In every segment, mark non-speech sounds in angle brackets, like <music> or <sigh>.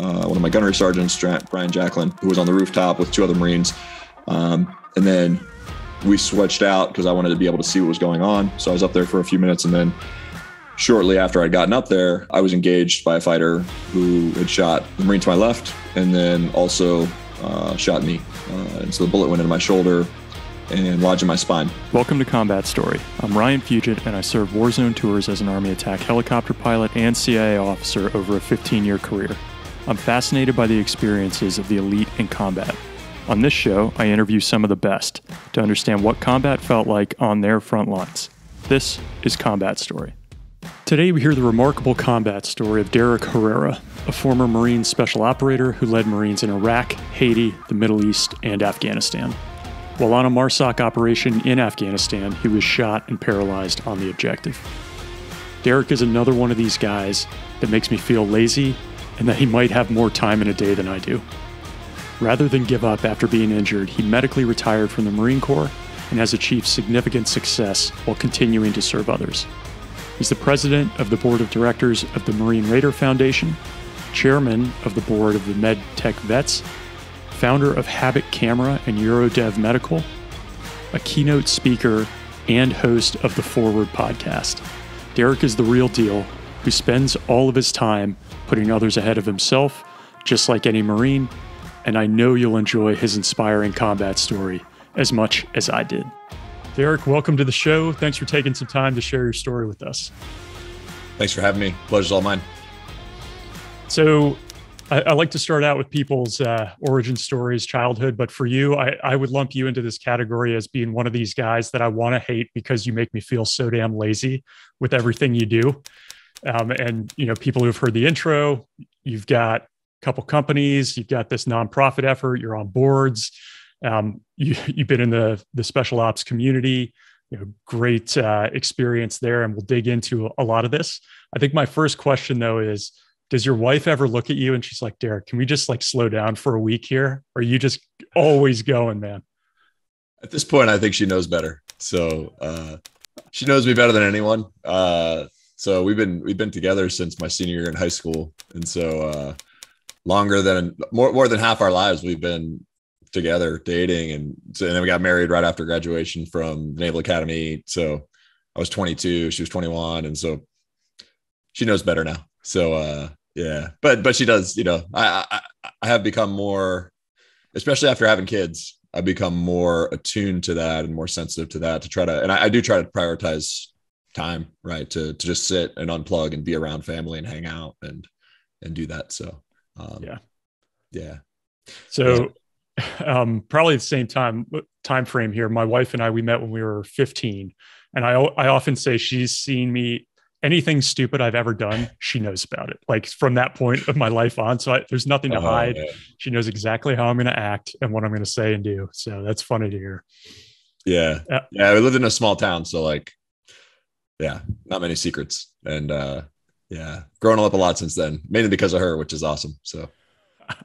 uh, one of my gunnery sergeants, Brian Jacklin, who was on the rooftop with two other Marines. Um, and then we switched out because I wanted to be able to see what was going on. So I was up there for a few minutes. And then shortly after I'd gotten up there, I was engaged by a fighter who had shot the Marine to my left and then also uh, shot me. Uh, and so the bullet went into my shoulder and lodged in my spine. Welcome to Combat Story. I'm Ryan Fugit, and I served Warzone tours as an Army attack helicopter pilot and CIA officer over a 15 year career. I'm fascinated by the experiences of the elite in combat. On this show, I interview some of the best to understand what combat felt like on their front lines. This is Combat Story. Today, we hear the remarkable combat story of Derek Herrera, a former Marine special operator who led Marines in Iraq, Haiti, the Middle East, and Afghanistan. While on a MARSOC operation in Afghanistan, he was shot and paralyzed on the objective. Derek is another one of these guys that makes me feel lazy and that he might have more time in a day than I do. Rather than give up after being injured, he medically retired from the Marine Corps and has achieved significant success while continuing to serve others. He's the president of the board of directors of the Marine Raider Foundation, chairman of the board of the MedTech Vets, founder of Habit Camera and UroDev Medical, a keynote speaker, and host of the Forward podcast. Derek is the real deal who spends all of his time putting others ahead of himself, just like any Marine, and I know you'll enjoy his inspiring combat story as much as I did. Derek, welcome to the show. Thanks for taking some time to share your story with us. Thanks for having me. Pleasure's all mine. So, I, I, like to start out with people's uh, origin stories, childhood. But for you, I, I would lump you into this category as being one of these guys that I want to hate because you make me feel so damn lazy with everything you do. Um, and you know, people who've heard the intro, you've got a couple companies, you've got this nonprofit effort, you're on boards, um, <laughs> you, have been in the the special ops community. You know, great uh, experience there, and we'll dig into a lot of this. I think my first question though is does your wife ever look at you and she's like, Derek, can we just like slow down for a week here? Or are you just always going, man? At this point, I think she knows better. So uh, she knows me better than anyone. Uh, so we've been we've been together since my senior year in high school, and so uh, longer than more more than half our lives we've been together dating, and so and then we got married right after graduation from the Naval Academy. So I was 22, she was 21, and so she knows better now. So uh, yeah, but but she does. You know, I, I I have become more, especially after having kids. I've become more attuned to that and more sensitive to that to try to, and I, I do try to prioritize time, right? To to just sit and unplug and be around family and hang out and and do that. So um, yeah, yeah. So <laughs> um, probably the same time time frame here. My wife and I we met when we were 15, and I I often say she's seen me anything stupid I've ever done, she knows about it. Like from that point of my life on. So I, there's nothing to oh, hide. Man. She knows exactly how I'm going to act and what I'm going to say and do. So that's funny to hear. Yeah. yeah. Yeah. We lived in a small town. So like, yeah, not many secrets. And uh, yeah, grown up a lot since then, mainly because of her, which is awesome. So. <laughs>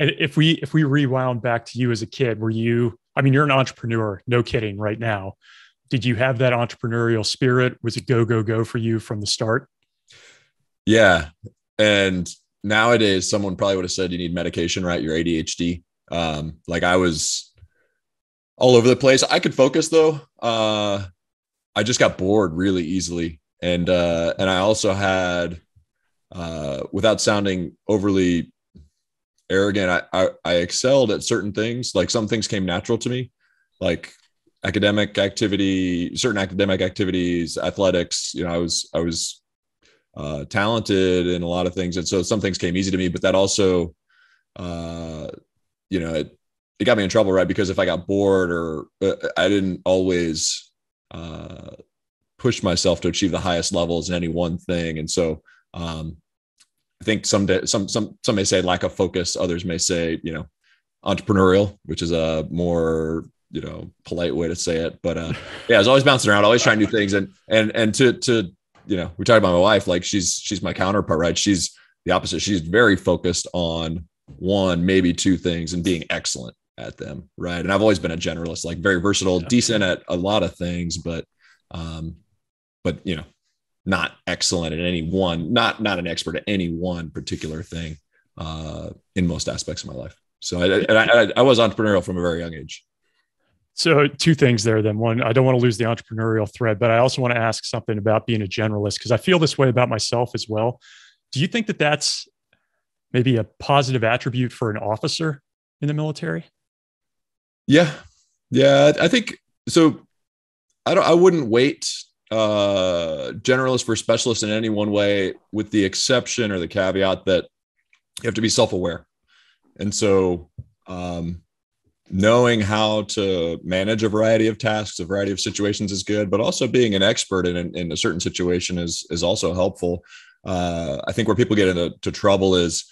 And if we if we rewound back to you as a kid, were you? I mean, you're an entrepreneur, no kidding, right now did you have that entrepreneurial spirit? Was it go, go, go for you from the start? Yeah. And nowadays, someone probably would have said you need medication, right? Your ADHD. Um, like I was all over the place. I could focus though. Uh, I just got bored really easily. And, uh, and I also had, uh, without sounding overly arrogant, I, I, I excelled at certain things. Like some things came natural to me. Like academic activity, certain academic activities, athletics. You know, I was I was uh, talented in a lot of things, and so some things came easy to me. But that also, uh, you know, it it got me in trouble, right? Because if I got bored or uh, I didn't always uh, push myself to achieve the highest levels in any one thing, and so. Um, I think some day, some some some may say lack of focus. Others may say, you know, entrepreneurial, which is a more you know polite way to say it but uh <laughs> yeah i was always bouncing around always trying new things and and and to to you know we talked about my wife like she's she's my counterpart right she's the opposite she's very focused on one maybe two things and being excellent at them right and i've always been a generalist like very versatile yeah. decent at a lot of things but um but you know not excellent at any one not not an expert at any one particular thing uh, in most aspects of my life. So I, I, I was entrepreneurial from a very young age. So two things there. Then one, I don't want to lose the entrepreneurial thread, but I also want to ask something about being a generalist because I feel this way about myself as well. Do you think that that's maybe a positive attribute for an officer in the military? Yeah, yeah. I think so. I don't. I wouldn't wait uh, generalist for specialist in any one way, with the exception or the caveat that you have to be self-aware, and so um, knowing how to manage a variety of tasks, a variety of situations is good, but also being an expert in, in a certain situation is, is also helpful. Uh, I think where people get into trouble is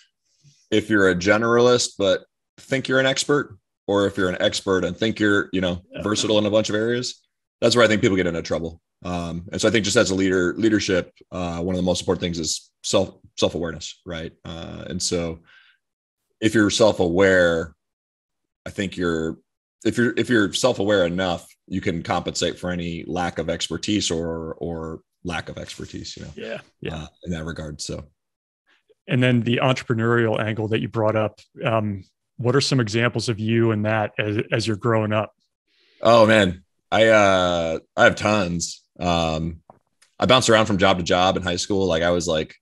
if you're a generalist, but think you're an expert, or if you're an expert and think you're, you know, versatile in a bunch of areas, that's where I think people get into trouble. Um, and so I think just as a leader, leadership, uh, one of the most important things is self self awareness, right? Uh, and so if you're self aware, I think you're if you're if you're self-aware enough, you can compensate for any lack of expertise or or lack of expertise, you know. Yeah. Yeah. Uh, in that regard. So and then the entrepreneurial angle that you brought up. Um, what are some examples of you and that as, as you're growing up? Oh man, I uh I have tons. Um I bounced around from job to job in high school. Like I was like,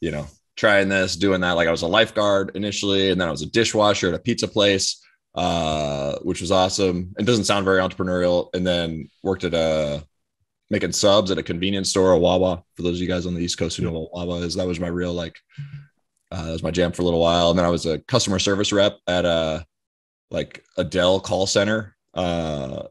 you know, trying this, doing that. Like I was a lifeguard initially, and then I was a dishwasher at a pizza place uh, which was awesome. It doesn't sound very entrepreneurial. And then worked at a making subs at a convenience store, a Wawa. For those of you guys on the East Coast who know what Wawa is, that was my real like uh, that was my jam for a little while. And then I was a customer service rep at a like a Dell call center, uh,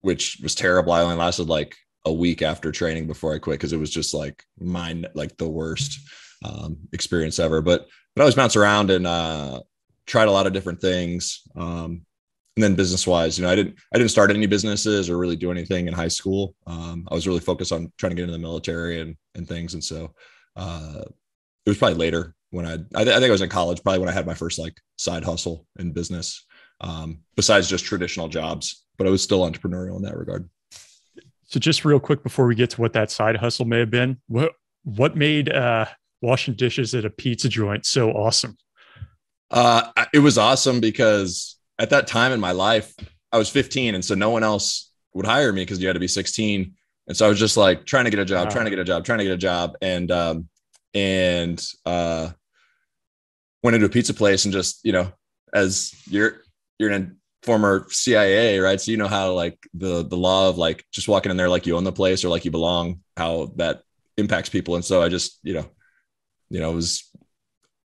which was terrible. I only lasted like a week after training before I quit because it was just like mine, like the worst um, experience ever. But but I was bounce around and uh, tried a lot of different things. Um, and then business wise, you know, I didn't, I didn't start any businesses or really do anything in high school. Um, I was really focused on trying to get into the military and, and things. And so, uh, it was probably later when I, I, th- I think I was in college, probably when I had my first like side hustle in business, um, besides just traditional jobs, but I was still entrepreneurial in that regard. So just real quick before we get to what that side hustle may have been, what, what made, uh, washing dishes at a pizza joint so awesome? Uh, it was awesome because at that time in my life, I was 15, and so no one else would hire me because you had to be 16. And so I was just like trying to get a job, wow. trying to get a job, trying to get a job, and um, and uh, went into a pizza place and just you know, as you're you're a former CIA, right? So you know how like the the law of like just walking in there like you own the place or like you belong, how that impacts people. And so I just you know, you know, was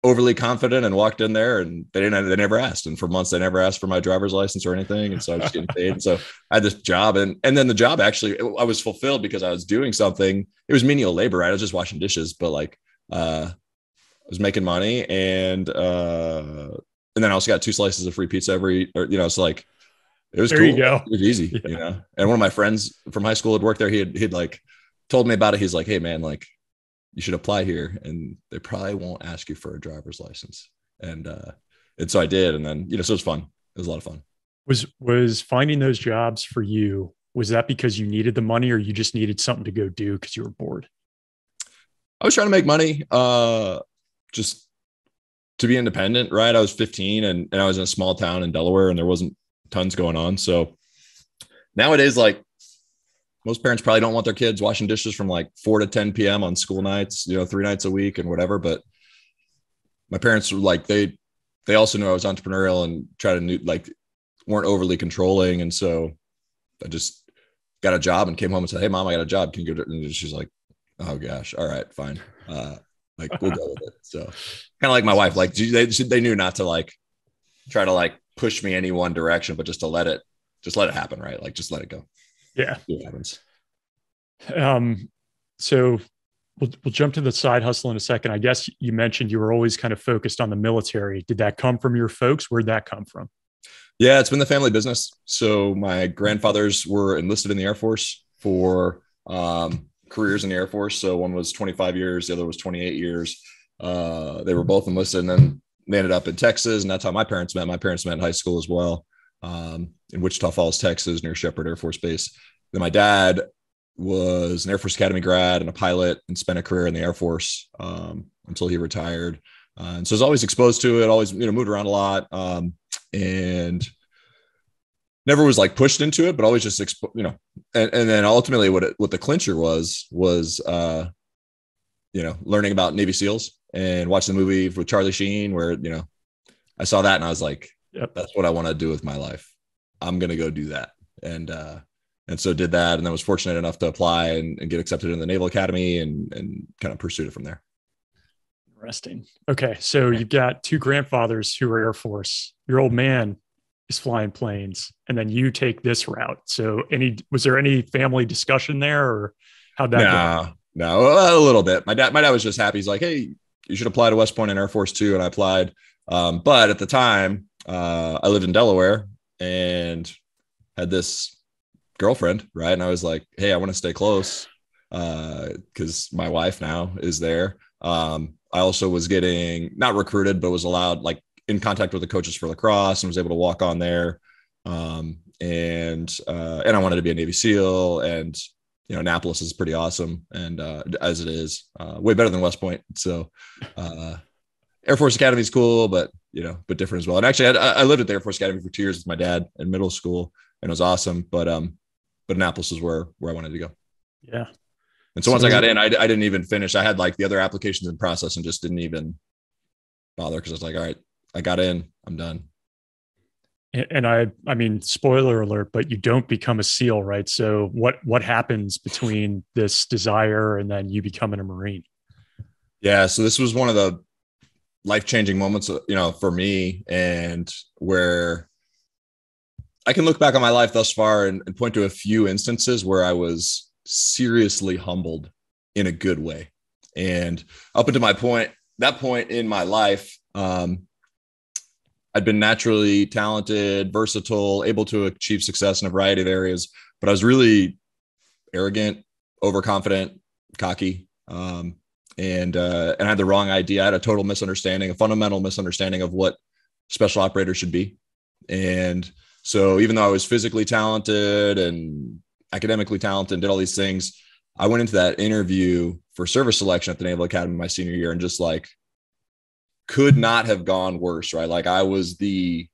overly confident and walked in there and they didn't they never asked. And for months they never asked for my driver's license or anything. And so I was getting paid. And so I had this job and and then the job actually I was fulfilled because I was doing something. It was menial labor right? I was just washing dishes but like uh was making money and uh and then I also got two slices of free pizza every or you know it's like it was there cool. you go. It was easy <laughs> yeah. you know? And one of my friends from high school had worked there. He had he'd like told me about it. He's like hey man like you should apply here and they probably won't ask you for a driver's license. And uh and so i did and then you know so it was fun. It was a lot of fun. Was was finding those jobs for you was that because you needed the money or you just needed something to go do because you were bored? I was trying to make money uh just to be independent right i was 15 and, and i was in a small town in delaware and there wasn't tons going on so nowadays like most parents probably don't want their kids washing dishes from like 4 to 10 p.m. on school nights, you know, three nights a week and whatever. But my parents were like, they, they also knew I was entrepreneurial and try to new, like weren't overly controlling. And so I just got a job and came home and said, Hey mom, I got a job. Can you go to, and she's like, Oh gosh. All right, fine. Uh, like we'll go with it. So kind of like my wife, like they, they knew not to like try to like push me any one direction, but just to let it, just let it happen. Right. Like just let it go. Yeah. What happens. Um, so we'll, we'll jump to the side hustle in a second. I guess you mentioned you were always kind of focused on the military. Did that come from your folks? Where'd that come from? Yeah, it's been the family business. So my grandfathers were enlisted in the Air Force for um, careers in the Air Force. So one was 25 years, the other was 28 years. Uh, they were both enlisted, and then they ended up in Texas, and that's how my parents met. My parents met in high school as well, um, in Wichita Falls, Texas, near Sheppard Air Force Base. Then my dad was an Air Force Academy grad and a pilot and spent a career in the Air Force um, until he retired. Uh, and so I was always exposed to it, always, you know, moved around a lot. Um, and never was like pushed into it, but always just, expo- you know, and, and then ultimately what, it, what the clincher was, was, uh, you know, learning about Navy SEALs and watching the movie with Charlie Sheen, where, you know, I saw that and I was like, yep. that's what I want to do with my life. I'm going to go do that. And, uh, and so did that and then was fortunate enough to apply and, and get accepted in the naval academy and, and kind of pursued it from there Interesting. Okay. So you've got two grandfathers who are Air Force. Your old man is flying planes, and then you take this route. So any was there any family discussion there or how'd that no, go? No, a little bit. My dad, my dad was just happy. He's like, Hey, you should apply to West Point and Air Force too. And I applied. Um, but at the time, uh, I lived in Delaware and had this girlfriend, right? And I was like, Hey, I want to stay close because uh, my wife now is there. Um, I also was getting not recruited, but was allowed like in contact with the coaches for lacrosse and was able to walk on there. Um, and uh, and I wanted to be a Navy SEAL, and you know Annapolis is pretty awesome, and uh, as it is, uh, way better than West Point. So uh, Air Force Academy is cool, but you know, but different as well. And actually, I, I, lived at the Air Force Academy for two years with my dad in middle school, and it was awesome. But um, but Annapolis is where where I wanted to go. Yeah, and so, so once I got in, I, I didn't even finish. I had like the other applications in process and just didn't even bother because I was like, all right, I got in, I'm done. And I, I mean, spoiler alert, but you don't become a SEAL, right? So what what happens between this desire and then you becoming a Marine? Yeah, so this was one of the life changing moments, you know, for me, and where I can look back on my life thus far and, and point to a few instances where I was seriously humbled in a good way. And up until my point, that point in my life, um, I'd been naturally talented, versatile, able to achieve success in a variety of areas, but I was really arrogant, overconfident, cocky, um, and uh, and I had the wrong idea. I had a total misunderstanding, a fundamental misunderstanding of what special operators should be. And so, even though I was physically talented and academically talented and did all these things. I went into that interview for service selection at the Naval Academy my senior year and just like could not have gone worse, right? Like I was the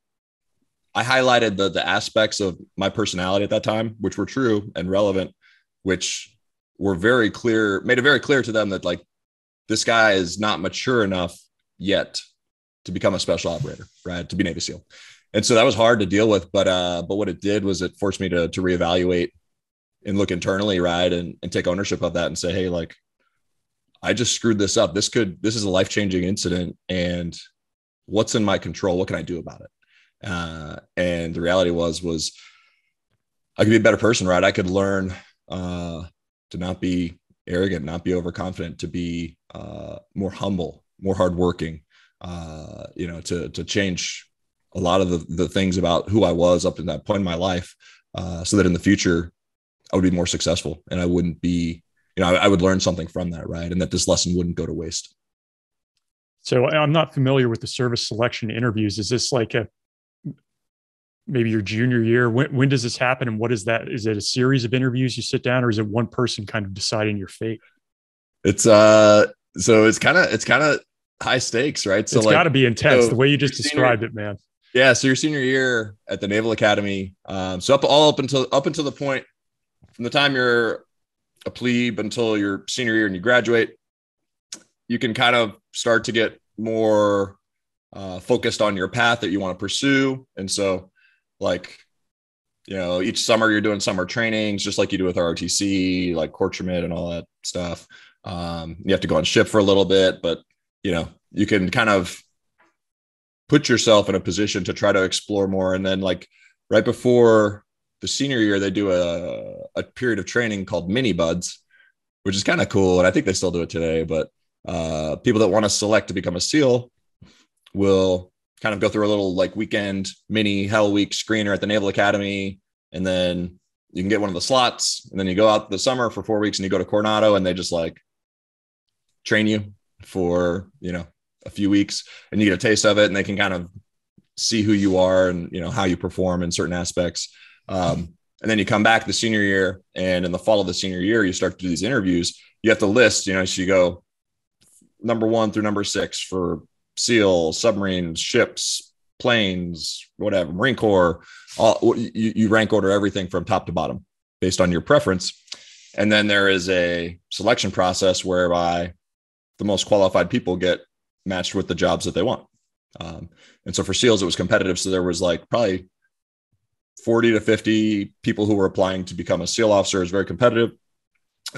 I highlighted the the aspects of my personality at that time, which were true and relevant, which were very clear, made it very clear to them that like this guy is not mature enough yet to become a special operator, right? To be Navy SEAL. And so that was hard to deal with. But uh, but what it did was it forced me to to reevaluate and look internally, right, and, and take ownership of that and say, hey, like, I just screwed this up. This could, this is a life changing incident, and what's in my control? What can I do about it? Uh, and the reality was, was I could be a better person, right? I could learn uh, to not be arrogant, not be overconfident, to be uh, more humble, more hardworking. Uh, you know, to to change a lot of the, the things about who I was up to that point in my life, uh, so that in the future I would be more successful and I wouldn't be, you know, I, I would learn something from that, right? And that this lesson wouldn't go to waste. So I'm not familiar with the service selection interviews. Is this like a maybe your junior year? When, when does this happen? And what is that? Is it a series of interviews you sit down or is it one person kind of deciding your fate? It's uh so it's kind of it's kind of high stakes, right? So it's like, got to be intense so the way you just described senior, it, man. Yeah. So your senior year at the Naval Academy, um, so up all up until up until the point from the time you're a plebe until your senior year and you graduate, you can kind of start to get more uh, focused on your path that you want to pursue. And so, like, you know, each summer you're doing summer trainings, just like you do with ROTC, like Corpsman and all that stuff. Um, you have to go on ship for a little bit, but you know, you can kind of put yourself in a position to try to explore more. And then, like, right before the senior year they do a, a period of training called mini buds which is kind of cool and i think they still do it today but uh, people that want to select to become a seal will kind of go through a little like weekend mini hell week screener at the naval academy and then you can get one of the slots and then you go out the summer for four weeks and you go to coronado and they just like train you for you know a few weeks and you get a taste of it and they can kind of see who you are and you know how you perform in certain aspects um, and then you come back the senior year, and in the fall of the senior year, you start to do these interviews. You have to list, you know, so you go number one through number six for SEAL, submarines, ships, planes, whatever, Marine Corps. All you, you rank order everything from top to bottom based on your preference. And then there is a selection process whereby the most qualified people get matched with the jobs that they want. Um, and so for SEALs, it was competitive. So there was like probably 40 to 50 people who were applying to become a SEAL officer. It's very competitive.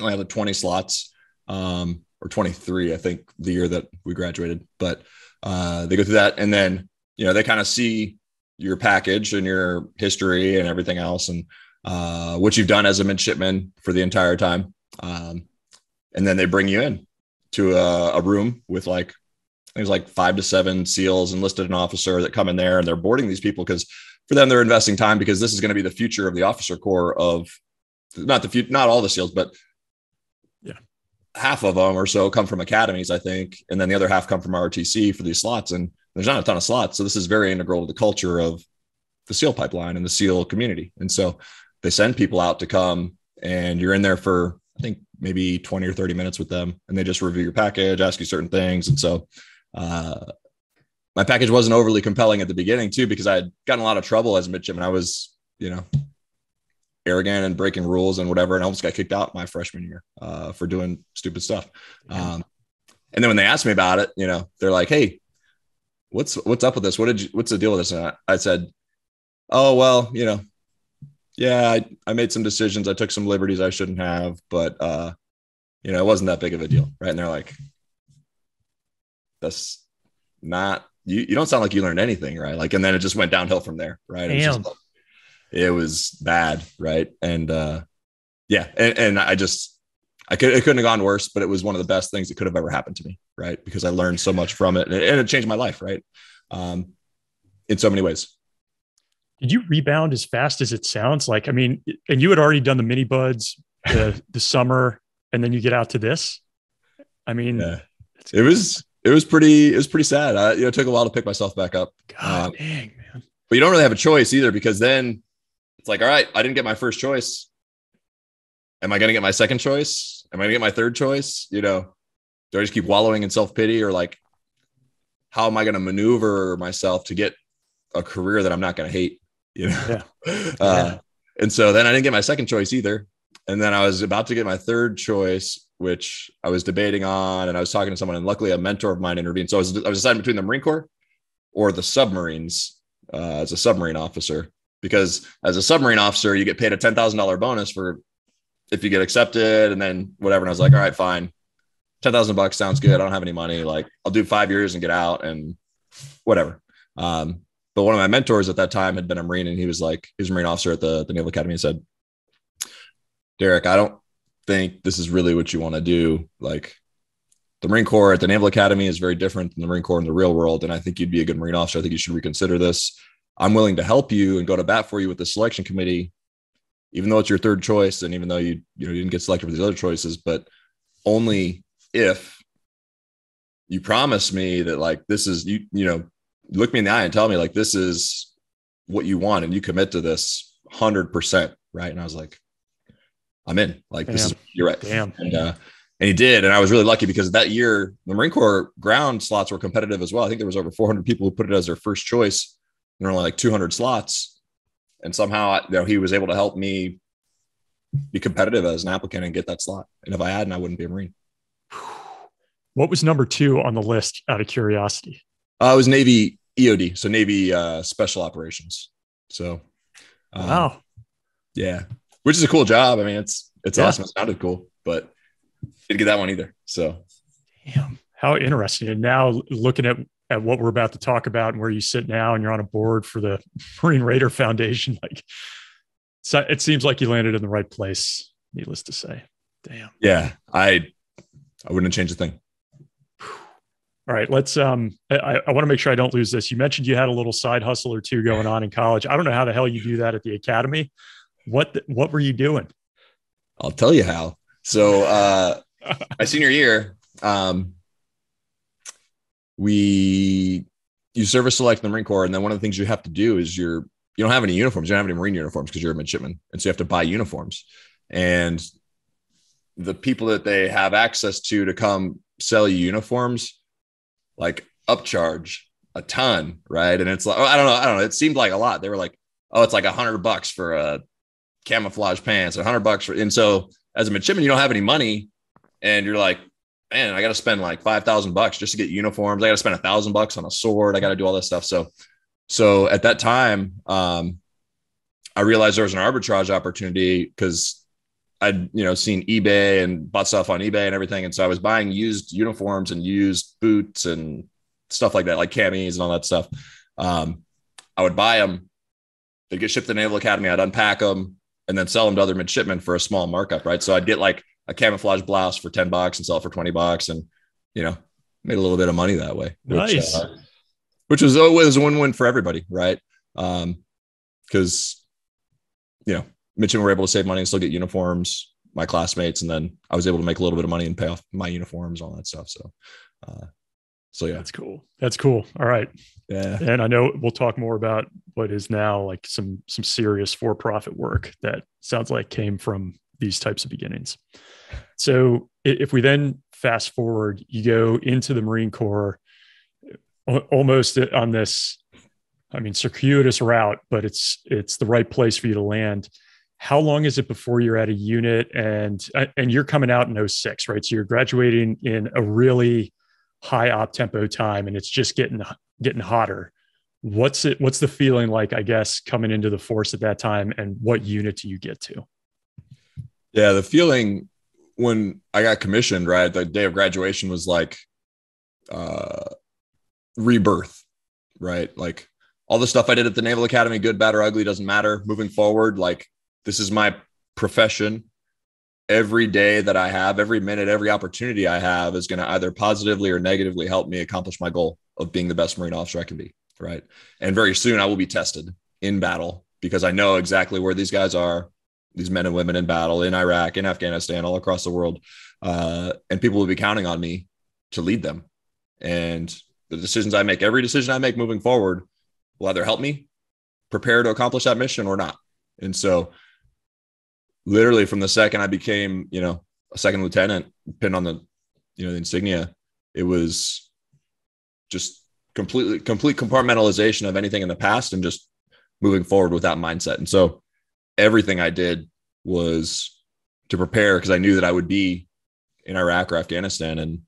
I had 20 slots um, or 23, I think, the year that we graduated. But uh, they go through that. And then, you know, they kind of see your package and your history and everything else and uh, what you've done as a midshipman for the entire time. Um, and then they bring you in to a, a room with like things like five to seven SEALs enlisted an officer that come in there and they're boarding these people because for them they're investing time because this is going to be the future of the officer corps of not the future, not all the SEALs, but yeah, half of them or so come from academies, I think, and then the other half come from ROTC for these slots. And there's not a ton of slots, so this is very integral to the culture of the SEAL pipeline and the SEAL community. And so they send people out to come, and you're in there for I think maybe 20 or 30 minutes with them, and they just review your package, ask you certain things, and so uh, my package wasn't overly compelling at the beginning too, because I had gotten a lot of trouble as a midshipman. I was, you know, arrogant and breaking rules and whatever, and I almost got kicked out my freshman year uh, for doing stupid stuff. Um, and then when they asked me about it, you know, they're like, "Hey, what's what's up with this? What did you? What's the deal with this?" And I, I said, "Oh well, you know, yeah, I, I made some decisions. I took some liberties I shouldn't have, but uh, you know, it wasn't that big of a deal, right?" And they're like, that's not you, you don't sound like you learned anything, right? Like, and then it just went downhill from there, right? It was, like, it was bad, right? And uh, yeah, and, and I just I could it couldn't have gone worse, but it was one of the best things that could have ever happened to me, right? Because I learned so much from it, and it, and it changed my life, right? Um, in so many ways. Did you rebound as fast as it sounds? Like, I mean, and you had already done the mini buds the the summer, and then you get out to this. I mean, yeah. it was it was pretty it was pretty sad. I, you know, it took a while to pick myself back up. God um, dang, man. But you don't really have a choice either because then it's like, all right, I didn't get my first choice. Am I going to get my second choice? Am I going to get my third choice? You know, do I just keep wallowing in self pity or like, how am I going to maneuver myself to get a career that I'm not going to hate? You know, yeah. <laughs> Uh, yeah. and so then I didn't get my second choice either. And then I was about to get my third choice which I was debating on, and I was talking to someone, and luckily a mentor of mine intervened. So I was, I was deciding between the Marine Corps or the submarines uh, as a submarine officer, because as a submarine officer, you get paid a ten thousand dollar bonus for if you get accepted, and then whatever. And I was like, all right, fine, ten thousand bucks sounds good. I don't have any money. Like I'll do five years and get out, and whatever. Um, but one of my mentors at that time had been a Marine, and he was like, he was a Marine officer at the, the Naval Academy, and said, Derek, I don't think this is really what you want to do. Like the Marine Corps at the Naval Academy is very different than the Marine Corps in the real world. And I think you'd be a good Marine officer. I think you should reconsider this. I'm willing to help you and go to bat for you with the selection committee, even though it's your third choice and even though you you know you didn't get selected for these other choices, but only if you promise me that like this is you you know look me in the eye and tell me like this is what you want and you commit to this 100% right and i was like I'm in. Like Damn. this is you're right. Damn. And uh, and he did, and I was really lucky because that year the Marine Corps ground slots were competitive as well. I think there was over 400 people who put it as their first choice. There were only like 200 slots, and somehow you know he was able to help me be competitive as an applicant and get that slot. And if I hadn't, I wouldn't be a Marine. <sighs> What was number two on the list? Out of curiosity, uh, it was Navy EOD, so Navy uh, Special Operations. So, um, wow, yeah, which is a cool job. I mean, it's it's yeah. awesome. It sounded cool, but didn't get that one either. So, damn, how interesting! And now looking at at what we're about to talk about and where you sit now, and you're on a board for the <laughs> Marine Raider Foundation, like so it seems like you landed in the right place. Needless to say, damn. Yeah, I I wouldn't change a thing. All right, let's. Um, I, I want to make sure I don't lose this. You mentioned you had a little side hustle or two going on in college. I don't know how the hell you do that at the academy, what what were you doing? I'll tell you how. So uh, <laughs> my senior year, um, we you service select in the Marine Corps, and then one of the things you have to do is you're you don't have any uniforms. You don't have any Marine uniforms because you're a midshipman, and so you have to buy uniforms. And the people that they have access to to come sell you uniforms, like upcharge a ton, right? And it's like, oh, I don't know, I don't know. It seemed like a lot. They were like, oh, it's like a hundred bucks for a camouflage pants, a hundred bucks for, and so as a midshipman, you don't have any money, and you're like, man, I got to spend like five thousand bucks just to get uniforms. I got to spend a thousand bucks on a sword. I got to do all this stuff. So, so at that time, um, I realized there was an arbitrage opportunity because I'd you know seen eBay and bought stuff on eBay and everything, and so I was buying used uniforms and used boots and stuff like that, like camis and all that stuff. Um, I would buy them. They'd get shipped to the Naval Academy. I'd unpack them and then sell them to other midshipmen for a small markup, right? So I'd get like a camouflage blouse for 10 bucks and sell it for 20 bucks and, you know, made a little bit of money that way. Which, nice. Uh, which was always a win-win for everybody, right? Um, because, you know, Mitch midshipmen were able to save money and still get uniforms, my classmates, and then I was able to make a little bit of money and pay off my uniforms, all that stuff. So, uh, so yeah, that's cool. That's cool. All right. Yeah. And I know we'll talk more about what is now like some some serious for-profit work that sounds like came from these types of beginnings. So if we then fast forward, you go into the Marine Corps almost on this, I mean, circuitous route, but it's it's the right place for you to land. How long is it before you're at a unit and uh, and you're coming out in 06, right? So you're graduating in a really high op tempo time and it's just getting getting hotter. What's it what's the feeling like i guess coming into the force at that time and what unit do you get to? Yeah the feeling when i got commissioned right the day of graduation was like uh rebirth right? Like all the stuff i did at the naval academy good bad or ugly doesn't matter. Moving forward like this is my profession every day that I have, every minute, every opportunity I have is going to either positively or negatively help me accomplish my goal of being the best Marine officer I can be. Right. And very soon I will be tested in battle because I know exactly where these guys are, these men and women in battle in Iraq, in Afghanistan, all across the world. Uh, and people will be counting on me to lead them. And the decisions I make, every decision I make moving forward will either help me prepare to accomplish that mission or not. And so literally from the second I became, you know, a second lieutenant, pinned on the, you know, the insignia, it was just completely complete compartmentalization of anything in the past and just moving forward with that mindset. And so everything I did was to prepare because I knew that I would be in Iraq or Afghanistan and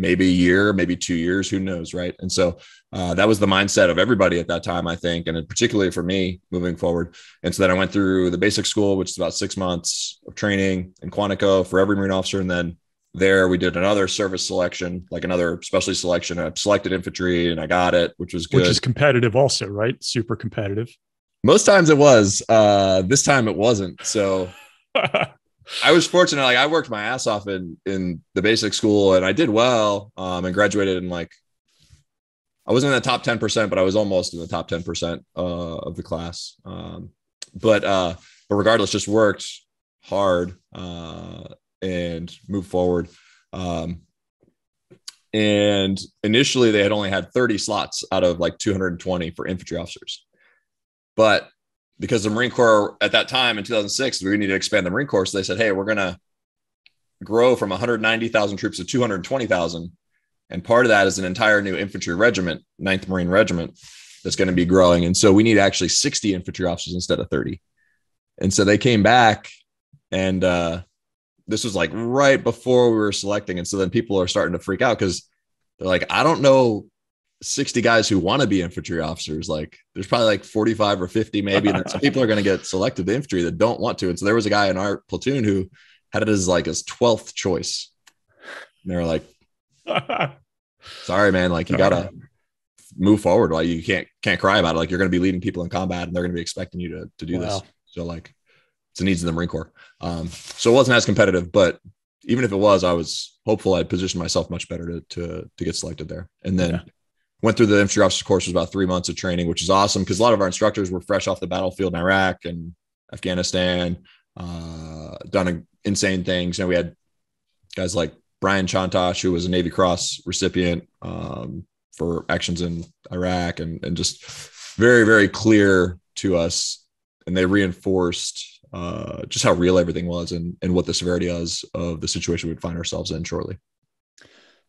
maybe a year, maybe two years, who knows, right? And so uh, that was the mindset of everybody at that time, I think, and particularly for me moving forward. And so then I went through the basic school, which is about six months of training in Quantico for every Marine officer, and then there we did another service selection, like another specialty selection. I selected infantry, and I got it, which was good. Which is competitive, also, right? Super competitive. Most times it was. Uh, this time it wasn't. So <laughs> I was fortunate. Like I worked my ass off in in the basic school, and I did well. Um, and graduated in like I wasn't in the top ten percent, but I was almost in the top ten percent uh, of the class. Um, but uh, but regardless, just worked hard uh, and moved forward. Um, and initially, they had only had 30 slots out of like 220 for infantry officers. But because the Marine Corps at that time in 2006, we needed to expand the Marine Corps. So they said, hey, we're going to grow from 190,000 troops to 220,000. And part of that is an entire new infantry regiment, 9th Marine Regiment, that's going to be growing. And so we need actually 60 infantry officers instead of 30. And so they came back and uh, this was like right before we were selecting. And so then people are starting to freak out because they're like, I don't know 60 guys who want to be infantry officers. Like there's probably like 45 or 50 maybe. And some <laughs> people are going to get selected to infantry that don't want to. And so there was a guy in our platoon who had it as like his 12th choice. And they were like, <laughs> sorry, man, like you gotta move forward. Like you can't can't cry about it. Like you're gonna be leading people in combat and they're gonna be expecting you to, to do wow. this. So like it's the needs of the Marine Corps. Um, so it wasn't as competitive, but even if it was, I was hopeful I'd positioned myself much better to to to get selected there. And then yeah went through the infantry officer course was about three months of training, which is awesome because a lot of our instructors were fresh off the battlefield in Iraq and Afghanistan, uh, done insane things. You know, we had guys like Brian Chontosh, who was a Navy Cross recipient um, for actions in Iraq, and and just very very clear to us, and they reinforced uh, just how real everything was and and what the severity was of the situation we'd find ourselves in shortly.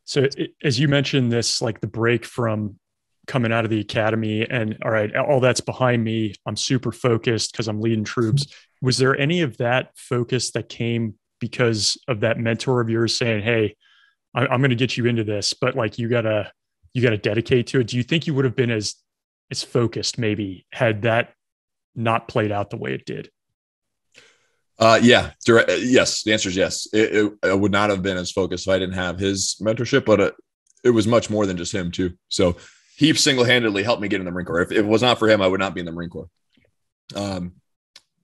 So as you mentioned this, like the break from coming out of the academy and all right, all that's behind me. I'm super focused because I'm leading troops. Was there any of that focus that came because of that mentor of yours saying, Hey, I'm going to get you into this, but like you gotta, you gotta dedicate to it. Do you think you would have been as, as focused maybe had that not played out the way it did? Uh, yeah, direct, uh, yes. The answer is yes. It, it, it, would not have been as focused if I didn't have his mentorship, but it, it was much more than just him too. So he single handedly helped me get in the Marine Corps. If, if, it was not for him, I would not be in the Marine Corps. Um,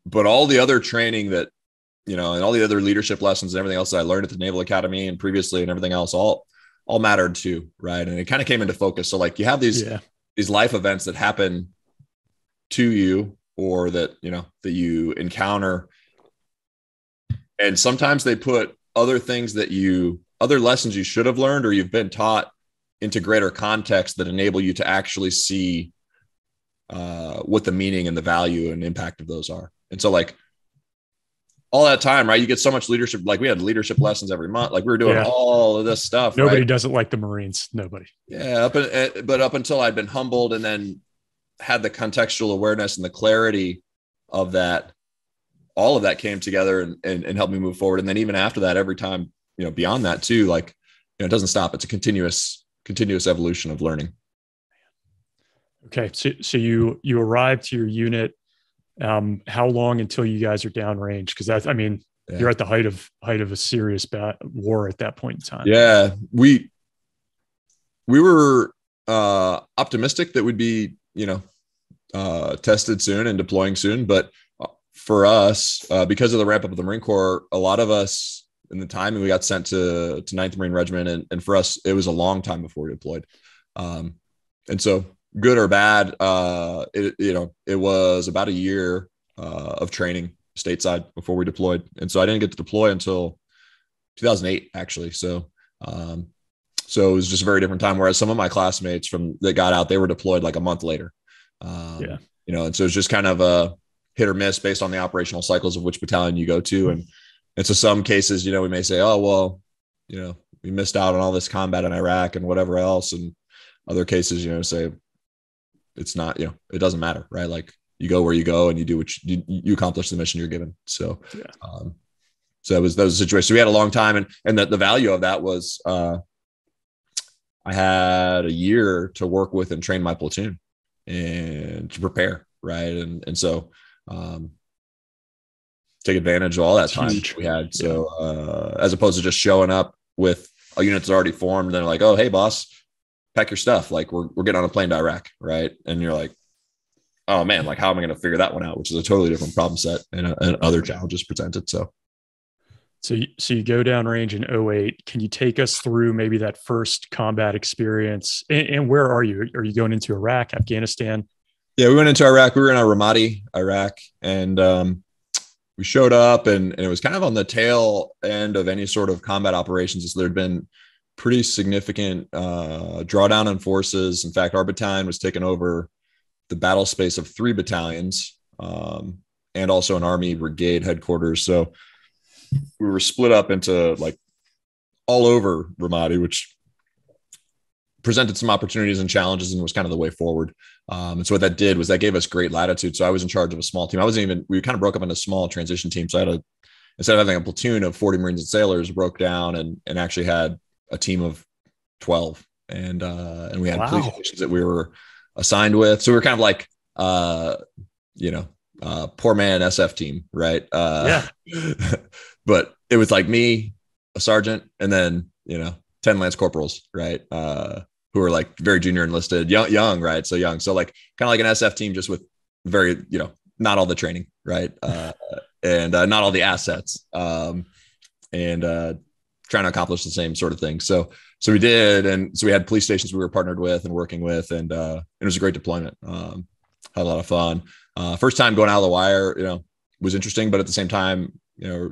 but all the other training that you know, and all the other leadership lessons and everything else that I learned at the Naval Academy and previously and everything else, all all mattered too, right? And it kind of came into focus. So like you have these yeah. these life events that happen to you or that you know that you encounter and sometimes they put other things that you other lessons you should have learned or you've been taught into greater context that enable you to actually see uh, what the meaning and the value and impact of those are and so like all that time right you get so much leadership like we had leadership lessons every month like we were doing yeah. all of this stuff nobody right? doesn't like the marines nobody yeah up in, eh, but up until i'd been humbled and then had the contextual awareness and the clarity of that all of that came together and, and, and helped me move forward. And then even after that, every time, you know, beyond that too, like, you know, it doesn't stop. It's a continuous, continuous evolution of learning. Okay. So, so you, you arrived to your unit. Um, how long until you guys are downrange? Cause that's, I mean, yeah. you're at the height of height of a serious bat war at that point in time. Yeah. We, we were, uh, optimistic that we'd be, you know, uh, tested soon and deploying soon, but for us, uh, because of the ramp up of the Marine Corps, a lot of us in the time and we got sent to to 9th Marine Regiment, and, and for us, it was a long time before we deployed. Um, and so, good or bad, uh, it you know it was about a year uh, of training stateside before we deployed, and so I didn't get to deploy until 2008 actually. So. Um, so it was just a very different time. Whereas some of my classmates from that got out, they were deployed like a month later. Um, yeah. You know, and so it's just kind of a hit or miss based on the operational cycles of which battalion you go to. And and so some cases, you know, we may say, oh well, you know, we missed out on all this combat in Iraq and whatever else. And other cases, you know, say it's not, you know, it doesn't matter, right? Like you go where you go and you do what you, you accomplish the mission you're given. So, yeah. um, so that was that was a situation. So we had a long time, and and the, the value of that was uh, I had a year to work with and train my platoon and to prepare, right? And and so um, take advantage of all that time we had. So uh, as opposed to just showing up with a unit that's already formed, and they're like, "Oh, hey, boss, pack your stuff. Like we're we're getting on a plane to Iraq, right?" And you're like, "Oh man, like how am I going to figure that one out?" Which is a totally different problem set and, uh, and other challenges presented. So. So, so you go down range in 08. Can you take us through maybe that first combat experience? And, and where are you? Are you going into Iraq, Afghanistan? Yeah, we went into Iraq. We were in Ramadi, Iraq, and um, we showed up, and, and, it was kind of on the tail end of any sort of combat operations. So there'd been pretty significant uh, drawdown on forces. In fact, our battalion was taken over the battle space of three battalions um, and also an army brigade headquarters. So we were split up into like all over Ramadi, which presented some opportunities and challenges and was kind of the way forward. Um, and so what that did was that gave us great latitude. So I was in charge of a small team. I wasn't even, we kind of broke up into small transition teams. So I had a, instead of having a platoon of 40 Marines and sailors broke down and, and actually had a team of 12. And, uh, and we had wow. police stations that we were assigned with. So we were kind of like, uh, you know, uh, poor man SF team, right? Uh, yeah. <laughs> but it was like me, a sergeant, and then, you know, 10 lance corporals, right? Uh, who are like very junior enlisted, young, young, right? So young. So like kind of like an SF team, just with very, you know, not all the training, right? <laughs> Uh, and uh, not all the assets. Um, and uh, trying to accomplish the same sort of thing. So, so we did. And so we had police stations we were partnered with and working with, and uh, it was a great deployment. Um, had a lot of fun. Uh, first time going out of the wire, you know, was interesting, but at the same time, you know,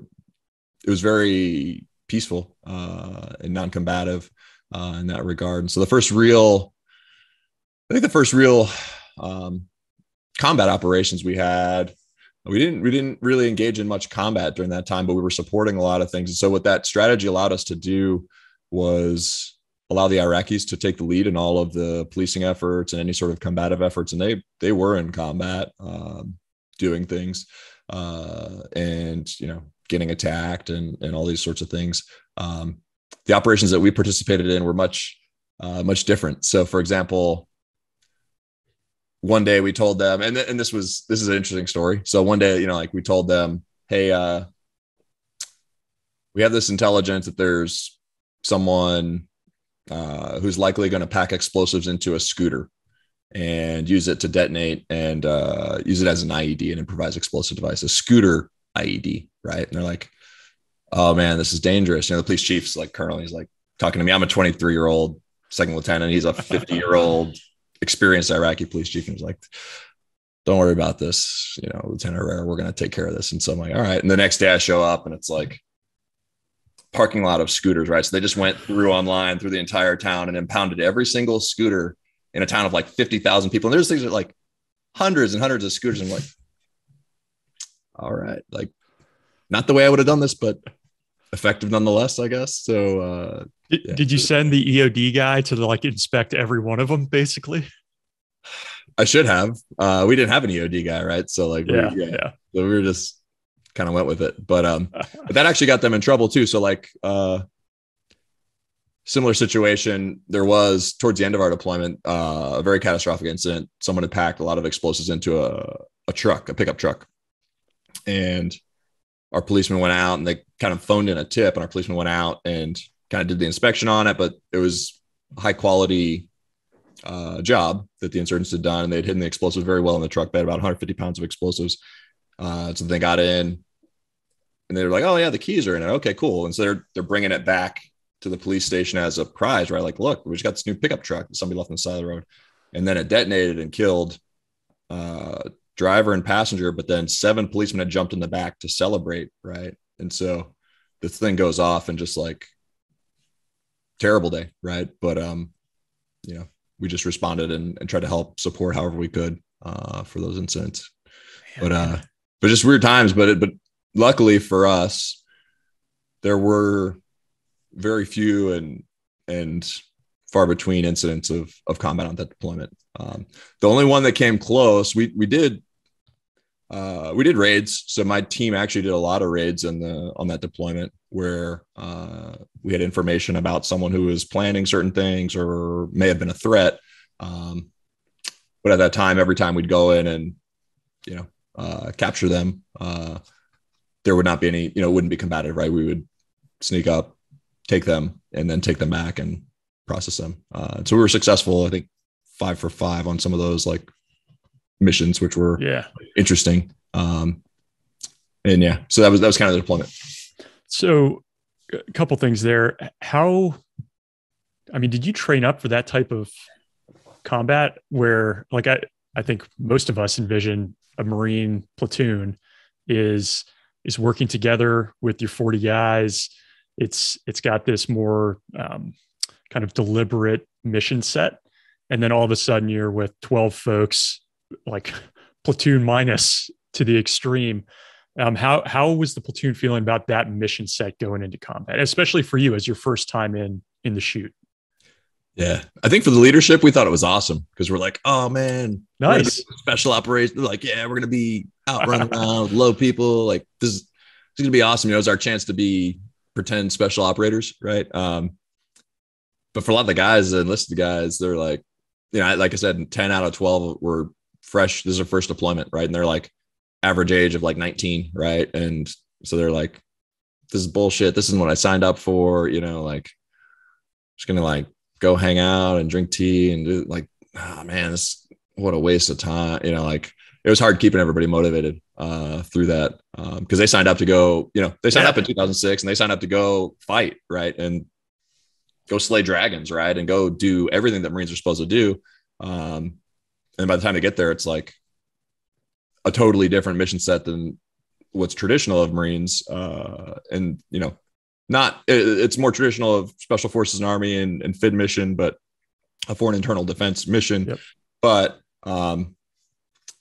it was very peaceful uh, and non-combative uh, in that regard. And so the first real, I think the first real um, combat operations we had, we didn't we didn't really engage in much combat during that time, but we were supporting a lot of things. And so what that strategy allowed us to do was allow the Iraqis to take the lead in all of the policing efforts and any sort of combative efforts, and they they were in combat, um, doing things, uh, and you know, getting attacked and and all these sorts of things. Um, the operations that we participated in were much uh, much different. So, for example, one day we told them, and th- and this was this is an interesting story. So one day, you know, like we told them, hey, uh, we have this intelligence that there's someone uh, who's likely going to pack explosives into a scooter and use it to detonate and uh, use it as an IED, an improvised explosive device, a scooter IED, right? And they're like, oh man, this is dangerous. You know, the police chief's like currently he's like talking to me. I'm a 23 year old second lieutenant. He's a 50 year old experienced Iraqi police chief. And he's like, don't worry about this, you know, Lieutenant Herrera, we're going to take care of this. And so I'm like, all right. And the next day I show up and it's like parking lot of scooters, right? So they just went through online through the entire town and impounded every single scooter in a town of like 50,000 people. And there's things that like hundreds and hundreds of scooters. I'm like, all right, like not the way I would have done this, but effective nonetheless, I guess. So, uh, did, yeah. did you send the EOD guy to like inspect every one of them basically? I should have. Uh, we didn't have an EOD guy, right? So like, yeah, we, yeah, yeah. So we were just kind of went with it, but um, but <laughs> that actually got them in trouble too. So like, uh, similar situation. There was towards the end of our deployment, uh, a very catastrophic incident. Someone had packed a lot of explosives into a a truck, a pickup truck, and our policeman went out and they kind of phoned in a tip, and our policeman went out and kind of did the inspection on it, but it was high quality uh, job that the insurgents had done, and they'd hidden the explosives very well in the truck bed, about 150 pounds of explosives. Uh, so they got in, and they were like, "Oh yeah, the keys are in it. Okay, cool." And so they're they're bringing it back to the police station as a prize, right? Like, look, we just got this new pickup truck that somebody left on the side of the road, and then it detonated and killed uh, driver and passenger. But then seven policemen had jumped in the back to celebrate, right? And so the thing goes off and just like terrible day, right? But um, you know, we just responded and, and tried to help support however we could uh, for those incidents. but uh, but just weird times. But it, but luckily for us, there were very few and and far between incidents of of combat on that deployment. Um, the only one that came close, we we did uh, we did raids. So my team actually did a lot of raids in the on that deployment where uh, we had information about someone who was planning certain things or may have been a threat. Um, but at that time, every time we'd go in and you know uh, capture them, uh, there would not be any you know wouldn't be combative, right? We would sneak up, take them, and then take them back and process them. Uh, so we were successful. I think five for five on some of those like missions, which were yeah interesting. Um, and yeah, so that was that was kind of the deployment. So, a couple things there. How, I mean, did you train up for that type of combat? Where, like, I I think most of us envision a Marine platoon is is working together with your 40 guys. It's it's got this more um, kind of deliberate mission set, and then all of a sudden you're with 12 folks like <laughs> platoon minus to the extreme. Um, how how was the platoon feeling about that mission set going into combat, especially for you as your first time in in the shoot? Yeah, I think for the leadership, we thought it was awesome because we're like, oh man, nice special operations. Like, yeah, we're gonna be out running around low people. Like this is, this is gonna be awesome. You know, it's our chance to be pretend special operators, right? Um, but for a lot of the guys, the enlisted guys, they're like, you know, like I said, ten out of twelve were fresh. This is their first deployment, right? And they're like average age of like 19, right? And so they're like, this is bullshit. This isn't what I signed up for. You know, like just gonna like go hang out and drink tea and do like, oh man, this what a waste of time. You know, like it was hard keeping everybody motivated uh, through that because um, they signed up to go. You know, they signed yeah. up in 2006 and they signed up to go fight, right? And go slay dragons, right? And go do everything that Marines are supposed to do. Um, and by the time they get there, it's like a totally different mission set than what's traditional of Marines. Uh, and you know, not it, it's more traditional of Special Forces and Army and, and FID mission, but a foreign internal defense mission. Yep. But um,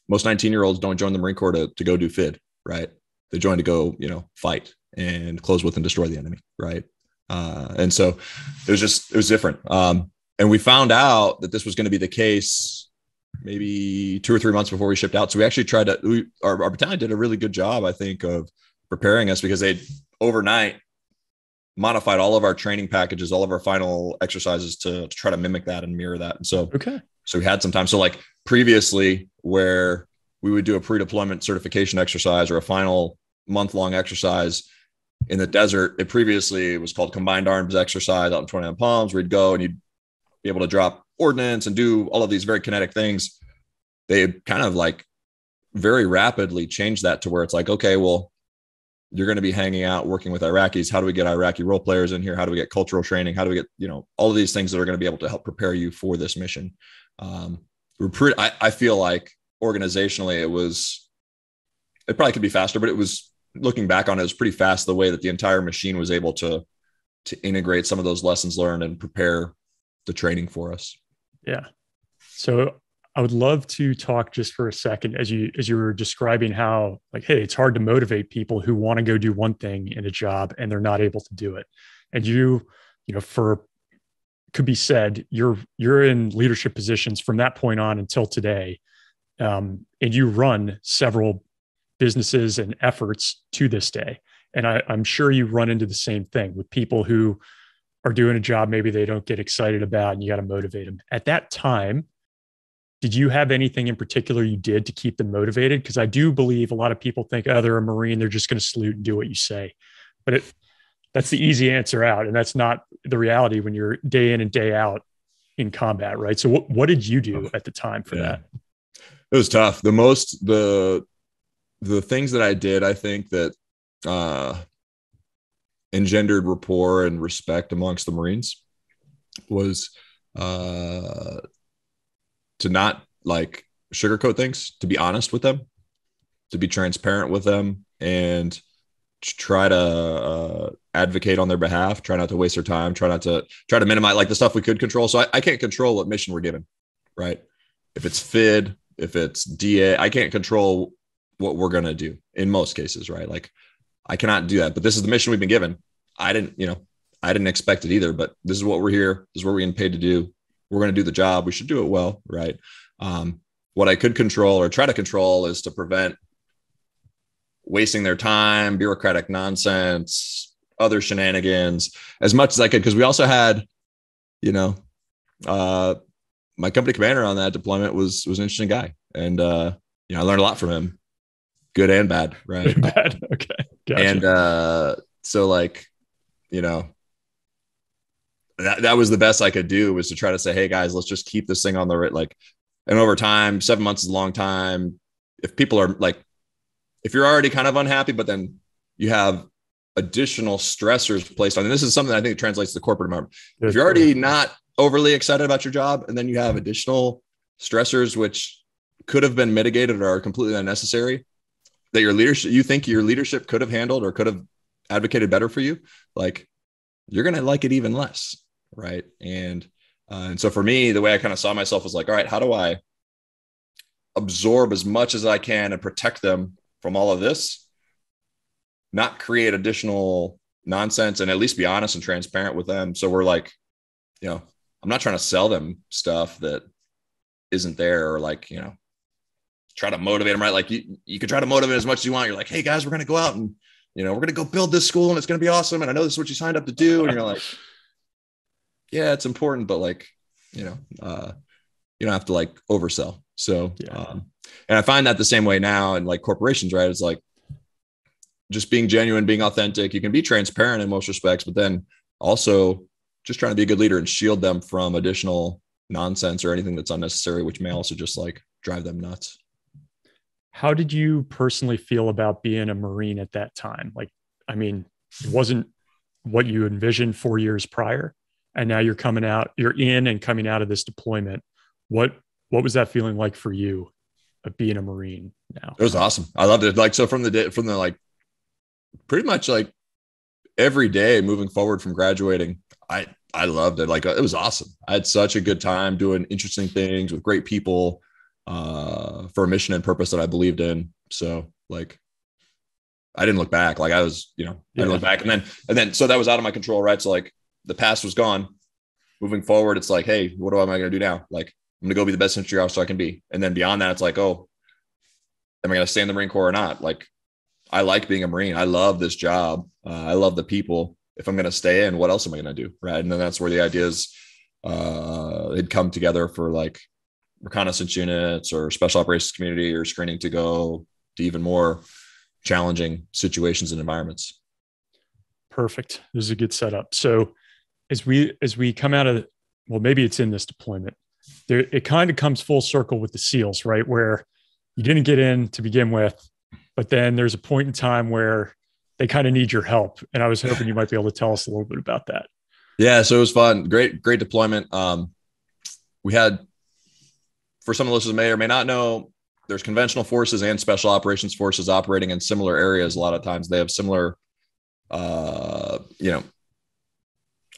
most 19 year olds don't join the Marine Corps to, to go do FID, right? They join to go, you know, fight and close with and destroy the enemy, right? Uh, and so it was just, it was different. Um, and we found out that this was going to be the case maybe two or three months before we shipped out. So we actually tried to, we, our, our battalion did a really good job, I think, of preparing us because they overnight modified all of our training packages, all of our final exercises to, to try to mimic that and mirror that. And so, okay. So we had some time. So like previously where we would do a pre-deployment certification exercise or a final month-long exercise in the desert. It previously was called combined arms exercise out in 29 Palms, where you'd go and you'd be able to drop ordnance and do all of these very kinetic things. They kind of like very rapidly change that to where it's like, okay, well, you're going to be hanging out working with Iraqis. How do we get Iraqi role players in here? How do we get cultural training? How do we get, you know, all of these things that are going to be able to help prepare you for this mission? Um, we're pretty, I, I feel like organizationally it was, it probably could be faster, but it was looking back on it, it was pretty fast the way that the entire machine was able to, to integrate some of those lessons learned and prepare the training for us. Yeah. So I would love to talk just for a second as you as you were describing how like hey it's hard to motivate people who want to go do one thing in a job and they're not able to do it. And you you know for could be said you're you're in leadership positions from that point on until today um, and you run several businesses and efforts to this day and I, i'm sure you run into the same thing with people who are doing a job maybe they don't get excited about and you got to motivate them at that time did you have anything in particular you did to keep them motivated? Because i do believe a lot of people think oh they're a marine they're just going to salute and do what you say. But it that's the easy answer out and that's not the reality when you're day in and day out in combat right? So what, what did you do at the time for yeah. that? It was tough. The most the the things that i did i think that uh engendered rapport and respect amongst the marines was uh to not like sugarcoat things to be honest with them to be transparent with them and try to uh, advocate on their behalf, try not to waste their time, try not to try to minimize like the stuff we could control. So I, I can't control what mission we're given, right? If it's FID, if it's DA, I can't control what we're going to do in most cases, right? Like I cannot do that, but this is the mission we've been given. I didn't, you know, I didn't expect it either, but this is what we're here. This is what we're getting paid to do. We're going to do the job. We should do it well, right? Um, what I could control or try to control is to prevent wasting their time, bureaucratic nonsense, other shenanigans as much as I could. Cause we also had, you know, uh, my company commander on that deployment was, was an interesting guy. And, uh, you know, I learned a lot from him, good and bad. Right. and bad. <laughs> Okay. Gotcha. And, uh, so like, you know, that, that was the best I could do was to try to say, Hey guys, let's just keep this thing on the right. Like, and over time, seven months is a long time. If people are like if you're already kind of unhappy, but then you have additional stressors placed on, and this is something I think translates to the corporate environment. If you're already not overly excited about your job, and then you have additional stressors which could have been mitigated or are completely unnecessary, that your leadership, you think your leadership could have handled or could have advocated better for you, like you're gonna like it even less, right? And uh, and so for me, the way I kind of saw myself was like, all right, how do I absorb as much as I can and protect them from all of this, not create additional nonsense and at least be honest and transparent with them. So we're like, you know, I'm not trying to sell them stuff that isn't there or like, you know, try to motivate them, right? Like you, you can try to motivate as much as you want. You're like, hey guys, we're going to go out and, you know, we're going to go build this school and it's going to be awesome. And I know this is what you signed up to do. And you're like, <laughs> yeah, it's important, but like, you know, uh, you don't have to like oversell. So, yeah. um, and I find that the same way now and like corporations, right? It's like just being genuine, being authentic. You can be transparent in most respects, but then also just trying to be a good leader and shield them from additional nonsense or anything that's unnecessary, which may also just like drive them nuts. How did you personally feel about being a Marine at that time? Like, I mean, it wasn't what you envisioned four years prior. And now you're coming out, you're in and coming out of this deployment. What what was that feeling like for you of being a Marine now? It was awesome. I loved it. Like, so from the day, from the like, pretty much like every day moving forward from graduating, I, I loved it. Like, it was awesome. I had such a good time doing interesting things with great people uh, for a mission and purpose that I believed in. So, like, I didn't look back. Like I was, you know, I didn't look back. And then, and then, so that was out of my control, right? So like the past was gone. Moving forward, it's like, hey, what am I going to do now? Like I'm going to go be the best infantry officer I can be. And then beyond that, it's like, oh, am I going to stay in the Marine Corps or not? Like I like being a Marine. I love this job. Uh, I love the people. If I'm going to stay in, what else am I going to do? Right. And then that's where the ideas uh, had come together for like reconnaissance units or special operations community or screening to go to even more challenging situations and environments. Perfect. This is a good setup. So as we as we come out of well, maybe it's in this deployment. There it kind of comes full circle with the SEALs, right? Where you didn't get in to begin with, but then there's a point in time where they kind of need your help. And I was hoping you might be able to tell us a little bit about that. Yeah, so it was fun. Great, great deployment. Um, we had, for some of the listeners may or may not know, there's conventional forces and special operations forces operating in similar areas. A lot of times they have similar, uh, you know,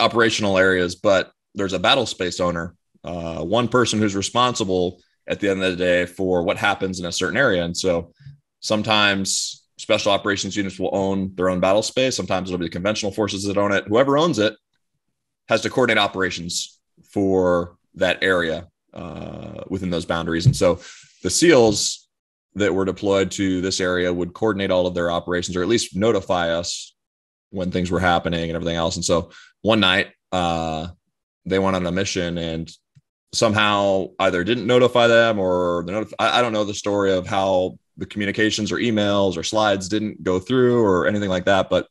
operational areas, but there's a battle space owner, uh, one person who's responsible at the end of the day for what happens in a certain area. And so sometimes special operations units will own their own battle space. Sometimes it'll be the conventional forces that own it. Whoever owns it has to coordinate operations for that area uh, within those boundaries. And so the SEALs that were deployed to this area would coordinate all of their operations or at least notify us when things were happening and everything else. And so one night, uh, they went on a mission and somehow either didn't notify them or notif- I, I don't know the story of how the communications or emails or slides didn't go through or anything like that. But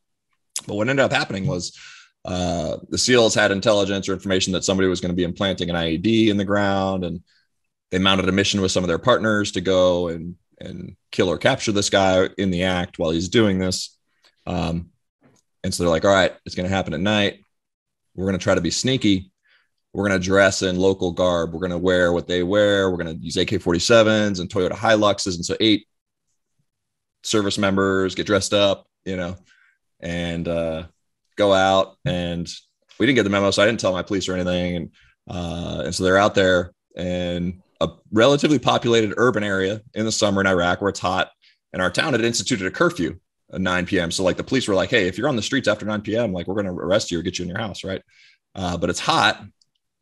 but what ended up happening was uh, the SEALs had intelligence or information that somebody was going to be implanting an IED in the ground, and they mounted a mission with some of their partners to go and and kill or capture this guy in the act while he's doing this. Um, and so they're like, "All right, it's going to happen at night. We're going to try to be sneaky. We're going to dress in local garb. We're going to wear what they wear. We're going to use AK-47s and Toyota Hiluxes, and so eight service members get dressed up, you know, and uh, go out. And we didn't get the memo, so I didn't tell my police or anything. And uh, and so they're out there in a relatively populated urban area in the summer in Iraq where it's hot, and our town had instituted a curfew at 9 p.m. So like the police were like, "Hey, if you're on the streets after 9 p.m., like we're going to arrest you or get you in your house, right?" Uh, but it's hot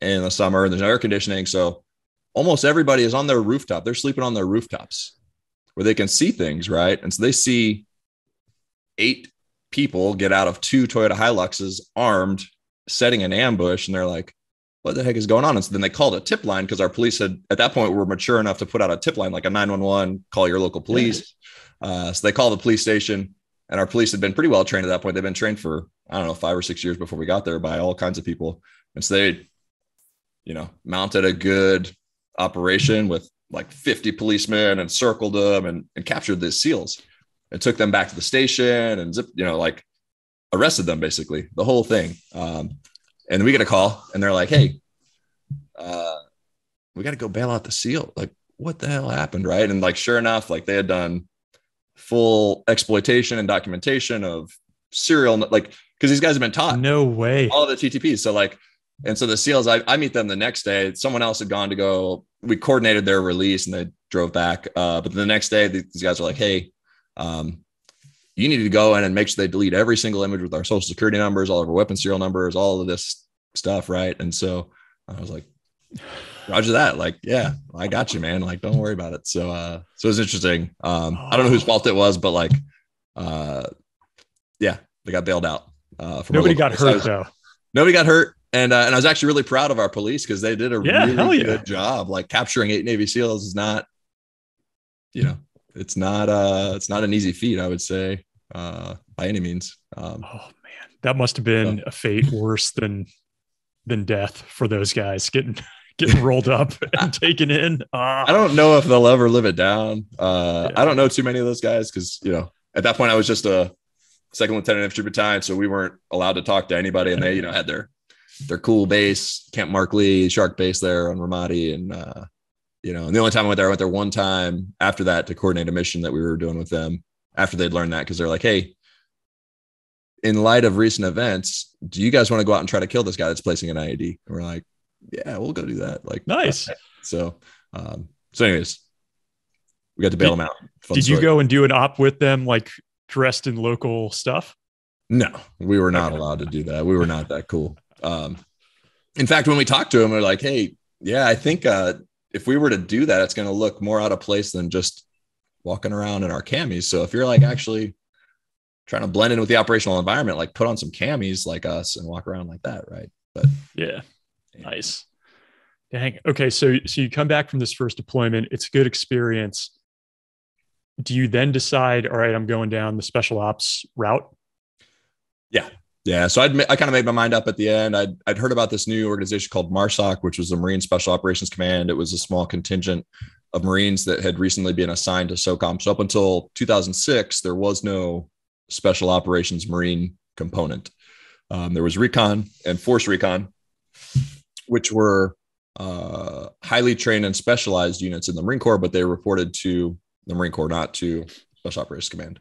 in the summer and there's no air conditioning, so almost everybody is on their rooftop. They're sleeping on their rooftops where they can see things, right? And so they see eight people get out of two Toyota Hiluxes armed, setting an ambush, and they're like, what the heck is going on? And so then they called a tip line because our police had at that point were mature enough to put out a tip line, like a 911, call your local police. Uh, so they call the police station, and our police had been pretty well trained at that point. They've been trained for, I don't know, five or six years before we got there by all kinds of people. And so they, you know, mounted a good operation with like 50 policemen and circled them and, and captured the SEALs and took them back to the station and zip, you know, like arrested them basically, the whole thing. Um, and we get a call and they're like, hey, uh, we got to go bail out the SEAL. Like, what the hell happened? Right. And like, sure enough, like they had done full exploitation and documentation of serial, like, because these guys have been taught No way. all the TTPs. So like, and so the SEALs, I, I meet them the next day. Someone else had gone to go. We coordinated their release and they drove back. Uh, but the next day, these guys are like, "Hey, um, you need to go in and make sure they delete every single image with our social security numbers, all of our weapon serial numbers, all of this stuff, right?" And so I was like, "Roger that." Like, yeah, I got you, man. Like, don't worry about it. So, uh, so it was interesting. Um, I don't know whose fault it was, but like, uh, yeah, they got bailed out. Uh, Nobody got hurt was- though. nobody got hurt and uh, and I was actually really proud of our police because they did a Yeah, really yeah. good job. Like capturing eight Navy SEALs is not, you know, it's not uh it's not an easy feat. I would say uh, by any means. Um, Oh man, that must have been a fate worse than than death for those guys getting <laughs> getting rolled up and <laughs> taken in. Ah. I don't know if they'll ever live it down. Uh, Yeah. I don't know too many of those guys because you know at that point I was just a second lieutenant infantry battalion, so we weren't allowed to talk to anybody, and they you know had their their cool base, Camp Marc Lee, Shark Base there on Ramadi, and uh, you know, and the only time I went there, I went there one time after that to coordinate a mission that we were doing with them after they'd learned that because they're like, hey. In light of recent events, do you guys want to go out and try to kill this guy that's placing an IED? And we're like, yeah, we'll go do that. Like, Nice. so, um, so anyways, we got to bail them out. Fun Did you story. go and do an op with them, like dressed in local stuff? No, we were not allowed to do that. We were not that cool. Um, in fact, when we talked to him, we are like, "Hey, yeah, I think uh, if we were to do that, it's going to look more out of place than just walking around in our camis. So if you're like mm-hmm. actually trying to blend in with the operational environment, like put on some camis like us and walk around like that, right? But yeah, yeah. nice. Dang. Okay, so so you come back from this first deployment. It's a good experience. Do you then decide, all right, I'm going down the special ops route? Yeah, yeah, so I'd, I kind of made my mind up at the end. I'd, I'd heard about this new organization called MARSOC, which was the Marine Special Operations Command. It was a small contingent of Marines that had recently been assigned to SOCOM. So up until 2006, there was no Special Operations Marine component. Um, there was recon and force recon, which were uh, highly trained and specialized units in the Marine Corps, but they reported to the Marine Corps, not to Special Operations Command.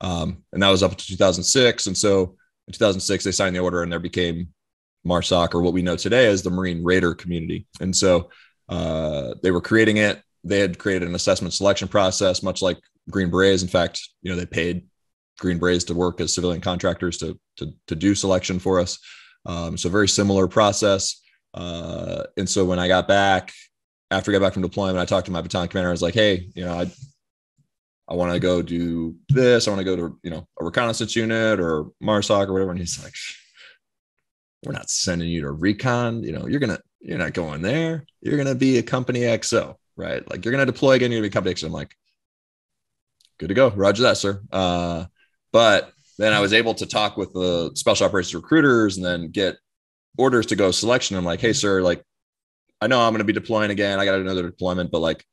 Um, and that was up to 2006. And so in 2006, they signed the order and there became MARSOC, or what we know today as the Marine Raider community. And so uh, they were creating it. They had created an assessment selection process, much like Green Berets. In fact, you know, they paid Green Berets to work as civilian contractors to, to, to do selection for us. Um, so very similar process. Uh, and so when I got back, after I got back from deployment, I talked to my battalion commander. I was like, hey, you know, I I want to go do this. I want to go to, you know, a reconnaissance unit or MARSOC or whatever. And he's like, we're not sending you to recon. You know, you're going to, you're not going there. You're going to be a company XO, right? Like you're going to deploy again. You're going to be company XO. I'm like, good to go. Roger that, sir. Uh, but then I was able to talk with the special operations recruiters and then get orders to go selection. I'm like, hey, sir, like, I know I'm going to be deploying again. I got another deployment, but like,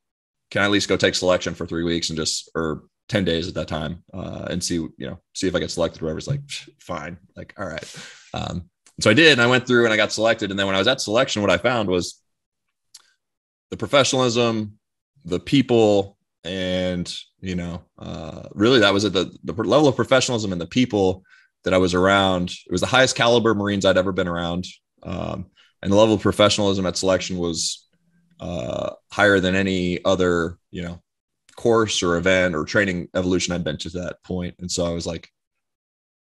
can I at least go take selection for three weeks and just or 10 days at that time uh, and see, you know, see if I get selected. Whoever's like, <sniffs> fine, like, all right. Um, so I did, and I went through and I got selected. And then when I was at selection, what I found was the professionalism, the people, and you know, uh, really that was at the the level of professionalism and the people that I was around. It was the highest caliber Marines I'd ever been around, um, and the level of professionalism at selection was uh, higher than any other, you know, course or event or training evolution I'd been to that point. And so I was like,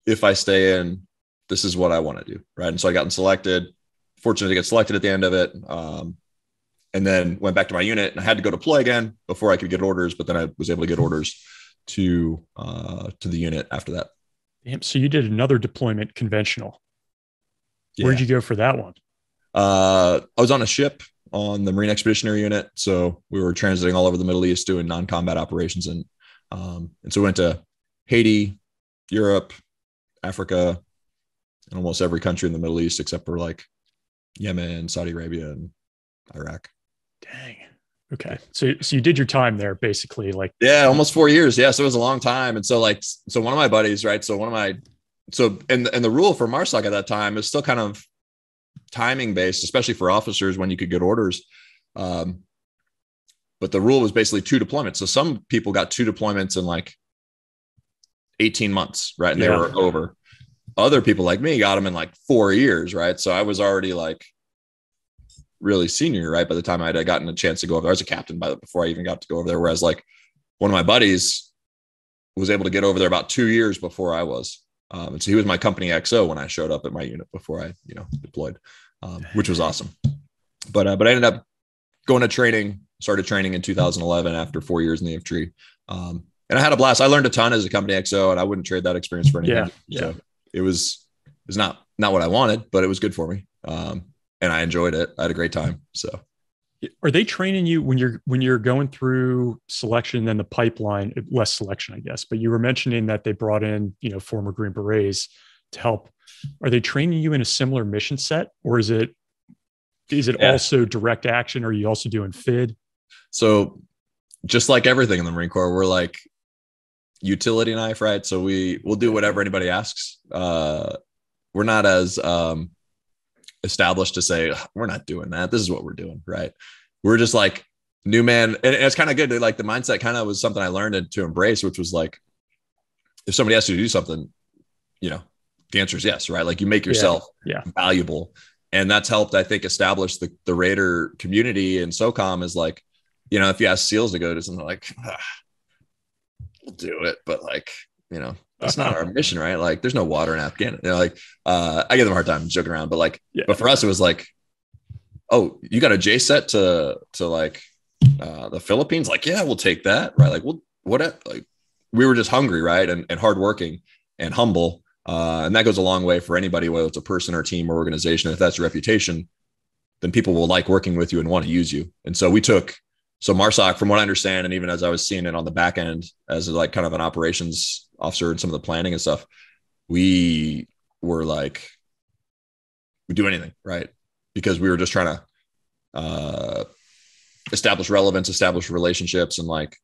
if I stay in, this is what I want to do. Right. And so I got selected, fortunate to get selected at the end of it. Um, and then went back to my unit and I had to go deploy again before I could get orders, but then I was able to get orders to uh, to the unit after that. Damn, so you did another deployment conventional. Yeah. Where'd you go for that one? Uh, I was on a ship on the Marine Expeditionary Unit. So we were transiting all over the Middle East doing non-combat operations, and um, and so we went to Haiti, Europe, Africa, and almost every country in the Middle East except for like Yemen, Saudi Arabia, and Iraq. Dang. Okay. So so you did your time there basically like Yeah, almost 4 years. Yeah, so it was a long time. And so like so one of my buddies, right? So one of my so and and the rule for MARSOC at that time is still kind of timing based, especially for officers when you could get orders. Um, but the rule was basically two deployments. So some people got two deployments in like 18 months, right? And yeah. they were over. Other people like me got them in like four years, right? So I was already like really senior, right? By the time I had gotten a chance to go over there, I was a captain by the, before I even got to go over there. Whereas like one of my buddies was able to get over there about two years before I was. Um, and so he was my company XO when I showed up at my unit before I, you know, deployed um, which was awesome. But uh, but I ended up going to training, started training in 2011 after four years in the infantry. Um, and I had a blast. I learned a ton as a company XO, and I wouldn't trade that experience for anything. Yeah, yeah. So it was it was not not what I wanted, but it was good for me. Um, and I enjoyed it. I had a great time. So are they training you when you're when you're going through selection and the pipeline less selection i guess but you were mentioning that they brought in you know former green berets to help. Are they training you in a similar mission set or is it is it yeah. also direct action? Or are you also doing fid? So just like everything in the marine corps we're like utility knife right? So we we'll do whatever anybody asks. Uh we're not as um established to say we're not doing that this is what we're doing right we're just like new man and it's kind of good like the mindset kind of was something i learned to embrace which was like if somebody asks you to do something you know the answer is yes, right? Like you make yourself yeah, yeah. valuable. And that's helped, I think, establish the, the Raider community and SOCOM is like, you know, if you ask SEALs to go to something like, ah, we'll do it, but like, you know, that's not our <laughs> mission, right? Like, there's no water in Afghanistan. You know, like, uh, I give them a hard time joking around, but like, yeah. but for us, it was like, oh, you got a JCET to to like uh, the Philippines? Like, yeah, we'll take that, right? Like, well, what? Like, we were just hungry, right, and and hardworking and humble, uh, and that goes a long way for anybody, whether it's a person or team or organization. If that's your reputation, then people will like working with you and want to use you. And so we took so Marsoc, from what I understand, and even as I was seeing it on the back end as like kind of an operations officer and some of the planning and stuff, we were like, we do anything, right? Because we were just trying to uh, establish relevance, establish relationships, and like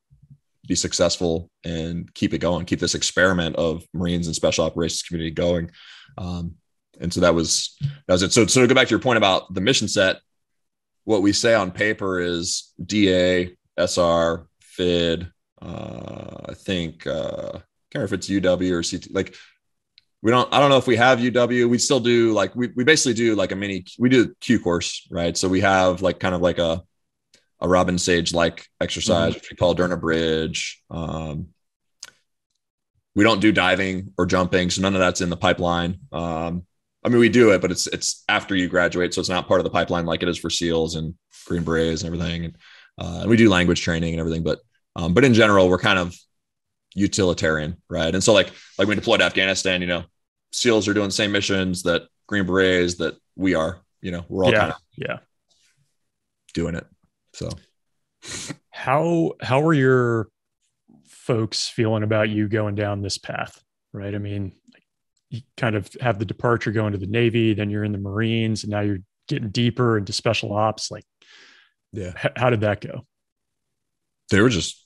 be successful and keep it going, keep this experiment of Marines and special operations community going. Um, and so that was that was it. So so to go back to your point about the mission set, what we say on paper is DA, SR, FID. Uh, I think uh, I if it's UW or CT. Like we don't. I don't know if we have UW. We still do like we we basically do like a mini. We do Q course, right? So we have like kind of like a a Robin Sage like exercise, mm-hmm. which we call Derna Bridge. Um, we don't do diving or jumping, so none of that's in the pipeline. Um, I mean, we do it, but it's it's after you graduate, so it's not part of the pipeline like it is for SEALs and Green Berets and everything. And, uh, and we do language training and everything, but um, but in general, we're kind of utilitarian, right? And so like like we deployed to Afghanistan, you know, SEALs are doing the same missions that Green Berets that we are. You know, we're all yeah, kind of yeah doing it. So how how are your folks feeling about you going down this path? Right. I mean, you kind of have the departure going to the Navy, then you're in the Marines, and now you're getting deeper into special ops. Like, yeah, how did that go? They were just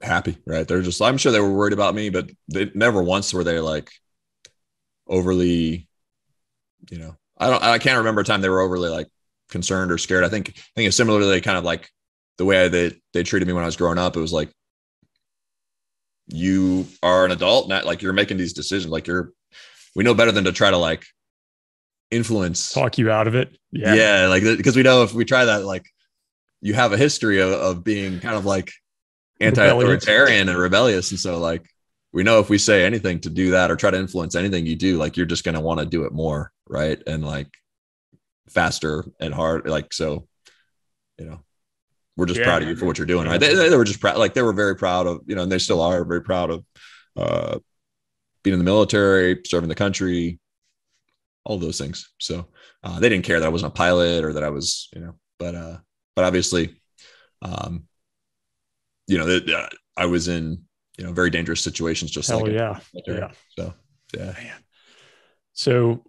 happy, right? They're just, I'm sure they were worried about me, but they never once were they like overly, you know, I don't, I can't remember a time they were overly like concerned or scared. I think, I think it's similarly kind of like the way they, they treated me when I was growing up. It was like, you are an adult, not like you're making these decisions, like you're we know better than to try to like influence talk you out of it. Yeah. Yeah. Like, because we know if we try that, like you have a history of, of being kind of like anti-authoritarian and rebellious. And so like, we know if we say anything to do that or try to influence anything you do, like you're just going to want to do it more. Right. And like faster and hard. Like, so, you know, we're just yeah. proud of you for what you're doing. Right. They, they were just proud. Like they were very proud of, you know, and they still are very proud of, uh, being in the military, serving the country, all those things. So uh, they didn't care that I wasn't a pilot or that I was, you know, but uh, but obviously, um, you know, that uh, I was in you know very dangerous situations, just Hell like yeah, yeah. So yeah. Man. So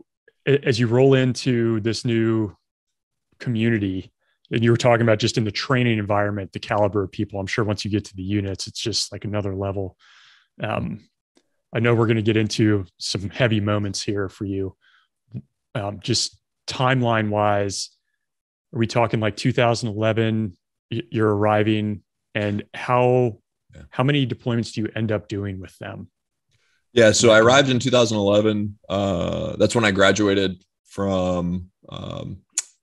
as you roll into this new community, and you were talking about just in the training environment, the caliber of people. I'm sure once you get to the units, it's just like another level. Um, I know we're going to get into some heavy moments here for you. Um, just timeline wise, are we talking like 2011? You're arriving, and how yeah. how many deployments do you end up doing with them? Yeah, so I arrived in 2011. Uh, that's when I graduated from um,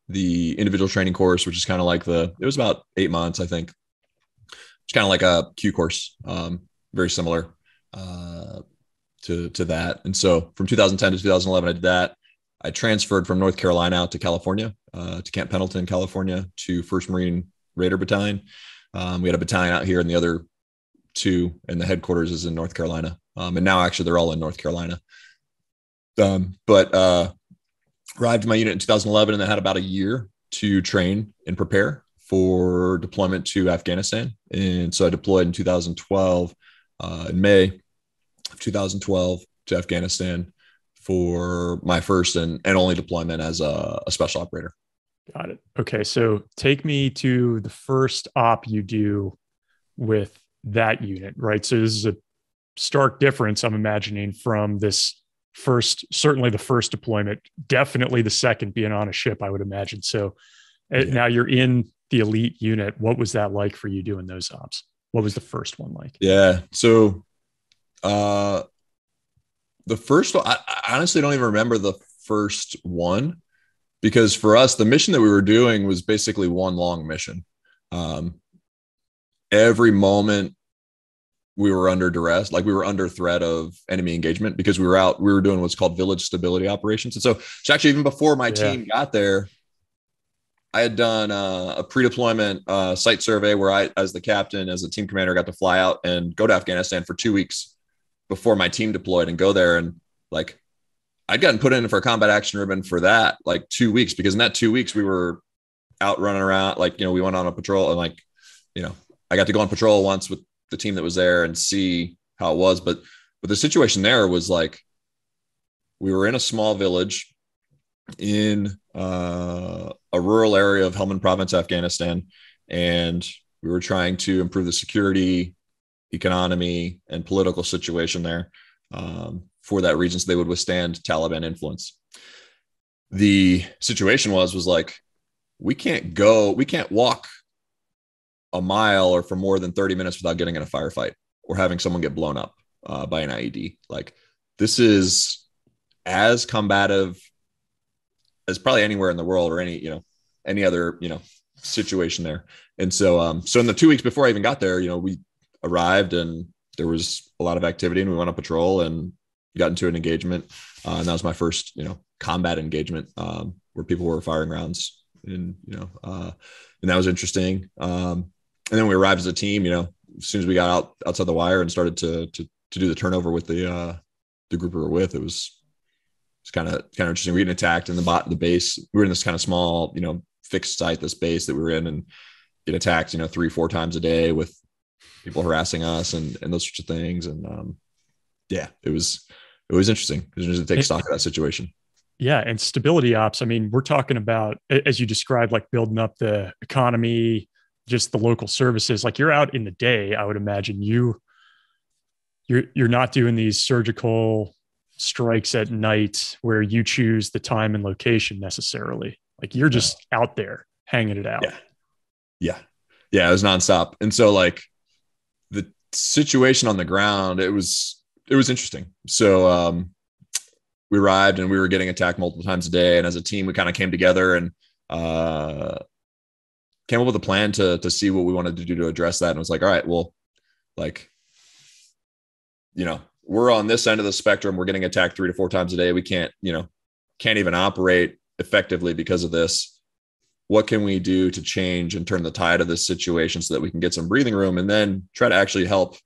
the individual training course, which is kind of like the. It was about eight months, I think. It's kind of like a Q course, um, very similar. Uh, to to that. And so from 2010 to 2011, I did that. I transferred from North Carolina out to California, uh, to Camp Pendleton, California, to First Marine Raider Battalion. Um, we had a battalion out here, and the other two, and the headquarters is in North Carolina. Um, and now actually they're all in North Carolina. Um, but uh, arrived in my unit in 2011, and then had about a year to train and prepare for deployment to Afghanistan. And so I deployed in 2012 uh, in May of 2012 to Afghanistan for my first and, and only deployment as a, a special operator. Got it. Okay. So take me to the first op you do with that unit, right? So this is a stark difference, I'm imagining, from this first, certainly the first deployment, definitely the second being on a ship, I would imagine. So eh, yeah. now you're in the elite unit. What was that like for you doing those ops? What was the first one like? Yeah. So uh, the first one, I honestly don't even remember the first one because for us, the mission that we were doing was basically one long mission. Um, every moment we were under duress, like we were under threat of enemy engagement because we were out, we were doing what's called village stability operations. And so, so actually, even before my yeah. team got there, I had done uh, a pre-deployment uh, site survey where I, as the captain, as a team commander, got to fly out and go to Afghanistan for two weeks before my team deployed and go there. And like, I'd gotten put in for a combat action ribbon for that like two weeks because in that two weeks we were out running around. Like, you know, we went on a patrol and like, you know, I got to go on patrol once with the team that was there and see how it was. But but the situation there was like we were in a small village in uh, a rural area of Helmand Province, Afghanistan, and we were trying to improve the security, economy, and political situation there um, for that region, so they would withstand Taliban influence. The situation was was like we can't go, we can't walk a mile or for more than 30 minutes without getting in a firefight or having someone get blown up uh, by an IED. Like this is as combative as probably anywhere in the world or any, you know, any other, you know, situation there. And so, um, so in the two weeks before I even got there, you know, we arrived and there was a lot of activity and we went on patrol and got into an engagement. Uh, and that was my first, you know, combat engagement um, where people were firing rounds and, you know, uh, and that was interesting. Um, and then we arrived as a team. You know, as soon as we got out outside the wire and started to to to do the turnover with the uh, the group we were with, it was it's kind of kind of interesting. We getting attacked in the bot the base. We were in this kind of small, you know, fixed site, this base that we were in, and get attacked, you know, three four times a day with people harassing us and and those sorts of things. And um, yeah, it was it was interesting. Because it was interesting to take stock of that situation. Yeah, and stability ops. I mean, we're talking about as you described, like building up the economy, just the local services like you're out in the day i would imagine you you're you're not doing these surgical strikes at night where you choose the time and location necessarily like you're just yeah. out there hanging it out yeah yeah yeah it was nonstop and so like the situation on the ground it was it was interesting. So um we arrived and we were getting attacked multiple times a day. And as a team we kind of came together and uh came up with a plan to to see what we wanted to do to address that. And it was like all right well like you know we're on this end of the spectrum. We're getting attacked three to four times a day. We can't you know can't even operate effectively because of this. What can we do to change and turn the tide of this situation so that we can get some breathing room and then try to actually help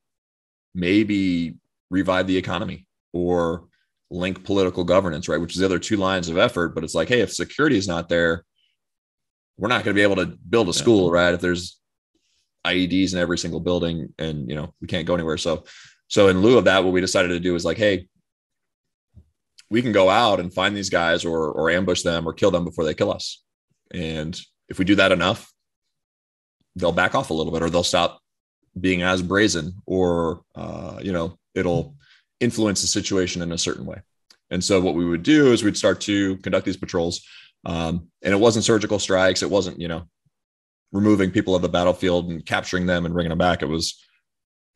maybe revive the economy or link political governance right which is the other two lines of effort but it's like hey if security is not there we're not going to be able to build a school, right? If there's IEDs in every single building and, you know, we can't go anywhere. So, so in lieu of that, what we decided to do is like, Hey, we can go out and find these guys or, or ambush them or kill them before they kill us. And if we do that enough, they'll back off a little bit or they'll stop being as brazen or, uh, you know, it'll influence the situation in a certain way. And so what we would do is we'd start to conduct these patrols um, and it wasn't surgical strikes. It wasn't, you know, removing people of the battlefield and capturing them and bringing them back. It was,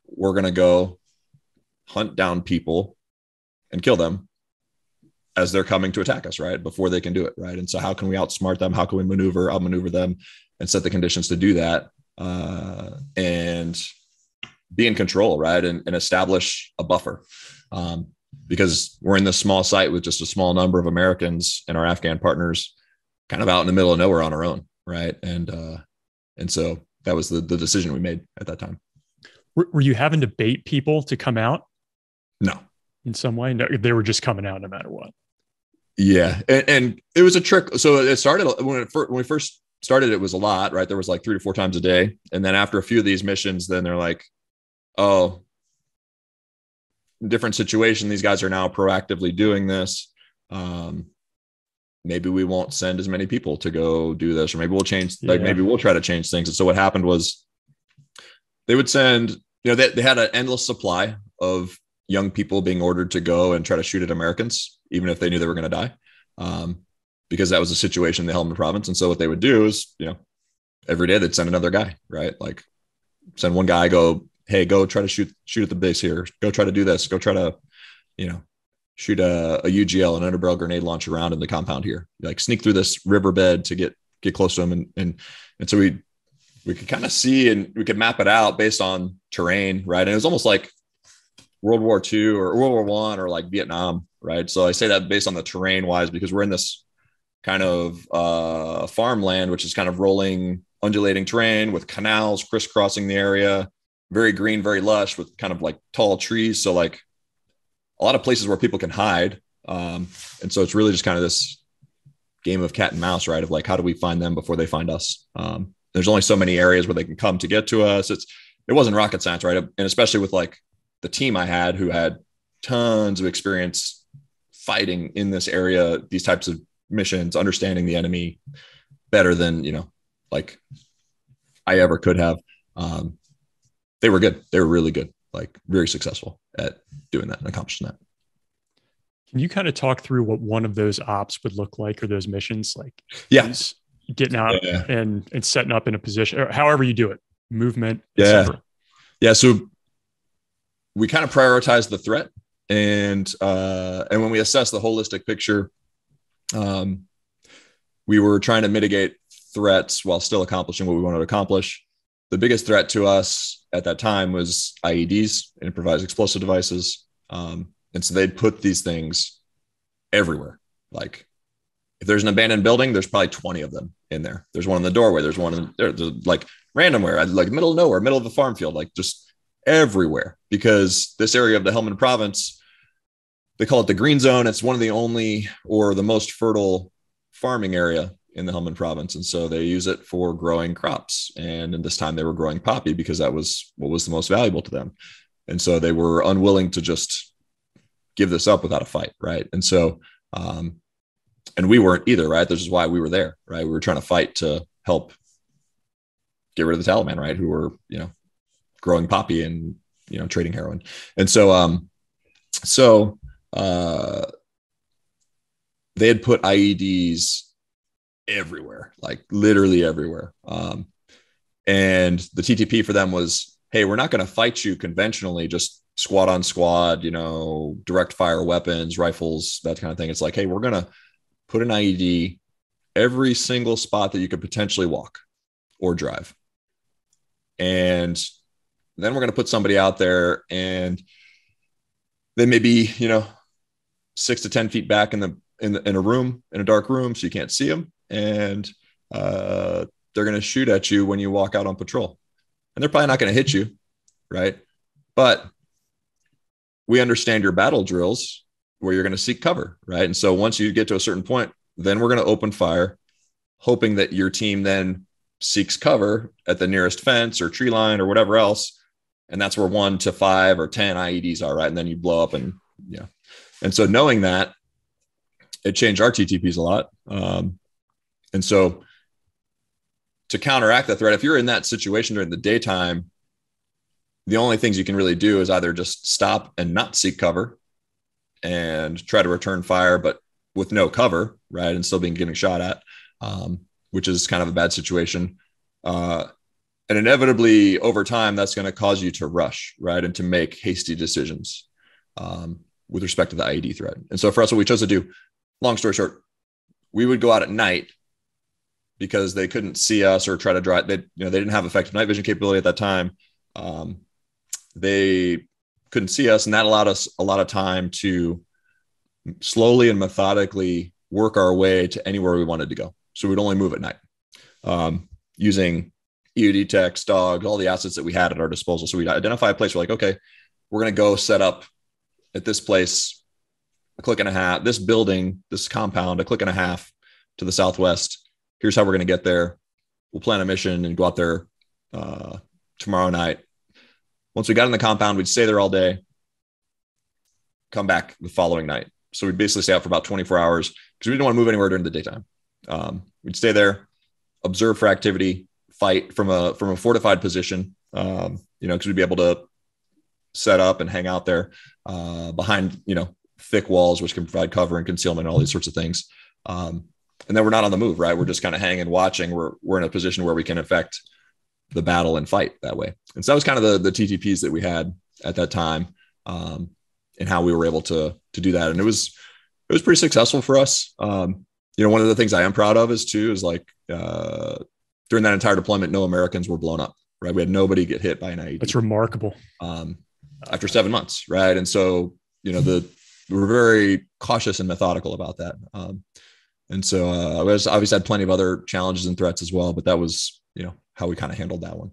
we're going to go hunt down people and kill them as they're coming to attack us, right? Before they can do it, right? And so, how can we outsmart them? How can we maneuver, outmaneuver them, and set the conditions to do that, uh, and be in control, right? And, and establish a buffer. Um, because we're in this small site with just a small number of Americans and our Afghan partners kind of out in the middle of nowhere on our own. Right. And, uh, and so that was the, the decision we made at that time. Were, were you having to bait people to come out? No. In some way? No, they were just coming out no matter what. Yeah. And, and it was a trick. So it started when, it, when we first started, it was a lot, right? There was like three to four times a day. And then after a few of these missions, then they're like, oh, different situation. These guys are now proactively doing this. Um, maybe we won't send as many people to go do this, or maybe we'll change, like maybe we'll try to change things. And so what happened was they would send, you know, they, they had an endless supply of young people being ordered to go and try to shoot at Americans, even if they knew they were going to die. Um, because that was a situation in the Helmand province. And so what they would do is, you know, every day they'd send another guy, right? Like send one guy, go hey, go try to shoot shoot at the base here. Go try to do this. Go try to, you know, shoot a, a UGL, an underbarrel grenade launch around in the compound here. Like sneak through this riverbed to get get close to them, and and and so we we could kind of see and we could map it out based on terrain, right? And it was almost like World War II or World War One or like Vietnam, right? So I say that based on the terrain wise because we're in this kind of uh, farmland, which is kind of rolling, undulating terrain with canals crisscrossing the area, very green, very lush with kind of like tall trees. So like a lot of places where people can hide. Um, and so it's really just kind of this game of cat and mouse, right? Of like, how do we find them before they find us? Um, there's only so many areas where they can come to get to us. It's it wasn't rocket science, right? And especially with like the team I had who had tons of experience fighting in this area, these types of missions, understanding the enemy better than, you know, like I ever could have. Um, they were good. They were really good, like very successful at doing that and accomplishing that. Can you kind of talk through what one of those ops would look like or those missions? Like, yeah, getting out yeah. and and setting up in a position or however you do it movement yeah yeah so we kind of prioritize the threat and uh and when we assess the holistic picture um we were trying to mitigate threats while still accomplishing what we wanted to accomplish the biggest threat to us at that time was ieds improvised explosive devices um and so they'd put these things everywhere like if there's an abandoned building, there's probably 20 of them in there. There's one in the doorway. There's one in there, like randomwhere, like middle of nowhere, middle of the farm field, like just everywhere. Because this area of the Helmand province, they call it the green zone. It's one of the only or the most fertile farming area in the Helmand province. And so they use it for growing crops. And in this time they were growing poppy because that was what was the most valuable to them. And so they were unwilling to just give this up without a fight. Right. And so um, and we weren't either, right? This is why we were there, right? We were trying to fight to help get rid of the Taliban, right? Who were, you know, growing poppy and, you know, trading heroin. And so, um, so, uh, they had put IEDs everywhere, like literally everywhere. Um, and the TTP for them was, hey, we're not going to fight you conventionally, just squad on squad, you know, direct fire weapons, rifles, that kind of thing. It's like, hey, we're going to put an IED every single spot that you could potentially walk or drive. And then we're going to put somebody out there and they may be, you know, six to 10 feet back in the, in, the, in a room, in a dark room, so you can't see them. And uh, they're going to shoot at you when you walk out on patrol. And they're probably not going to hit you, right? But we understand your battle drills where you're going to seek cover, right? And so once you get to a certain point, then we're going to open fire, hoping that your team then seeks cover at the nearest fence or tree line or whatever else. And that's where one to five or 10 IEDs are, right? And then you blow up and yeah. And so knowing that, it changed our TTPs a lot. Um, and so to counteract that threat, if you're in that situation during the daytime, the only things you can really do is either just stop and not seek cover and try to return fire, but with no cover, right, and still being getting shot at, um, which is kind of a bad situation. Uh, and inevitably, over time, that's going to cause you to rush, right, and to make hasty decisions um, with respect to the IED threat. And so, for us, what we chose to do, long story short, we would go out at night because they couldn't see us or try to drive. They, you know, they didn't have effective night vision capability at that time. Um, they couldn't see us, and that allowed us a lot of time to slowly and methodically work our way to anywhere we wanted to go. So we'd only move at night, um, using EOD techs, dogs, all the assets that we had at our disposal. So we'd identify a place. We're like, okay, we're going to go set up at this place, a click and a half, this building, this compound, a click and a half to the southwest. Here's how we're going to get there. We'll plan a mission and go out there uh, tomorrow night once we got in the compound, we'd stay there all day, come back the following night. So we'd basically stay out for about 24 hours because we didn't want to move anywhere during the daytime. Um, we'd stay there, observe for activity, fight from a from a fortified position. Um, you know, because we'd be able to set up and hang out there uh, behind you know thick walls, which can provide cover and concealment, and all these sorts of things. Um, and then we're not on the move, right? We're just kind of hanging, watching. We're we're in a position where we can affect the battle and fight that way. And so that was kind of the, the TTPs that we had at that time um, and how we were able to, to do that. And it was, it was pretty successful for us. Um, you know, one of the things I am proud of is too, is like, uh, during that entire deployment, no Americans were blown up. Right, we had nobody get hit by an IED. That's remarkable. Um, after seven months, right? And so you know the we were very cautious and methodical about that. Um, and so uh, I was obviously had plenty of other challenges and threats as well, but that was you know how we kind of handled that one.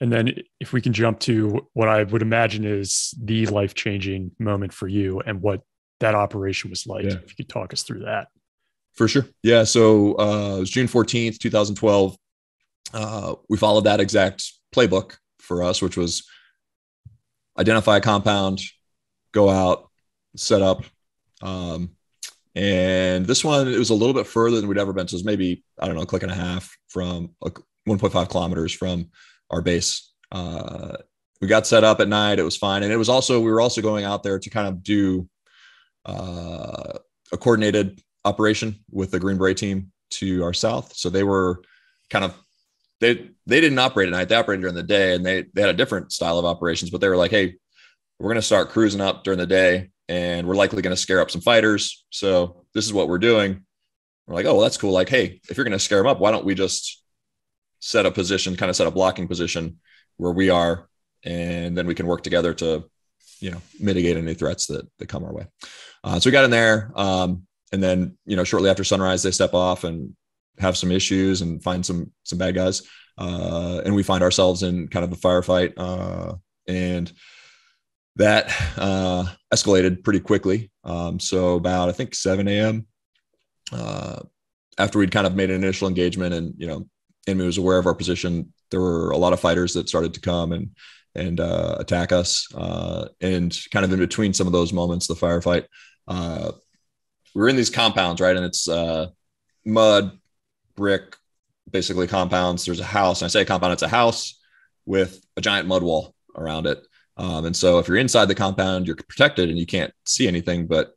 And then if we can jump to what I would imagine is the life changing moment for you and what that operation was like, yeah. if you could talk us through that. For sure. Yeah. So uh, it was June 14th, 2012. Uh, we followed that exact playbook for us, which was identify a compound, go out, set up. Um, and this one, it was a little bit further than we'd ever been. So it was maybe, I don't know, a click and a half from like 1.5 kilometers from our base. Uh, we got set up at night. It was fine. And it was also, we were also going out there to kind of do uh, a coordinated operation with the Green Beret team to our south. So they were kind of, they, they didn't operate at night. They operated during the day and they, they had a different style of operations, but they were like, Hey, we're going to start cruising up during the day and we're likely going to scare up some fighters. So this is what we're doing. We're like, oh, well, that's cool. Like, hey, if you're going to scare them up, why don't we just set a position, kind of set a blocking position where we are, and then we can work together to, you know, mitigate any threats that that come our way. Uh, so we got in there, um, and then you know, shortly after sunrise, they step off and have some issues and find some some bad guys, uh, and we find ourselves in kind of a firefight, uh, and that uh, escalated pretty quickly. Um, so about I think 7 a.m. Uh, after we'd kind of made an initial engagement, and you know, enemy was aware of our position, there were a lot of fighters that started to come and and uh, attack us. Uh, and kind of in between some of those moments, the firefight, uh, we are in these compounds, right? And it's uh, mud, brick, basically compounds. There's a house, and I say a compound, it's a house with a giant mud wall around it. Um, and so if you're inside the compound, you're protected and you can't see anything. But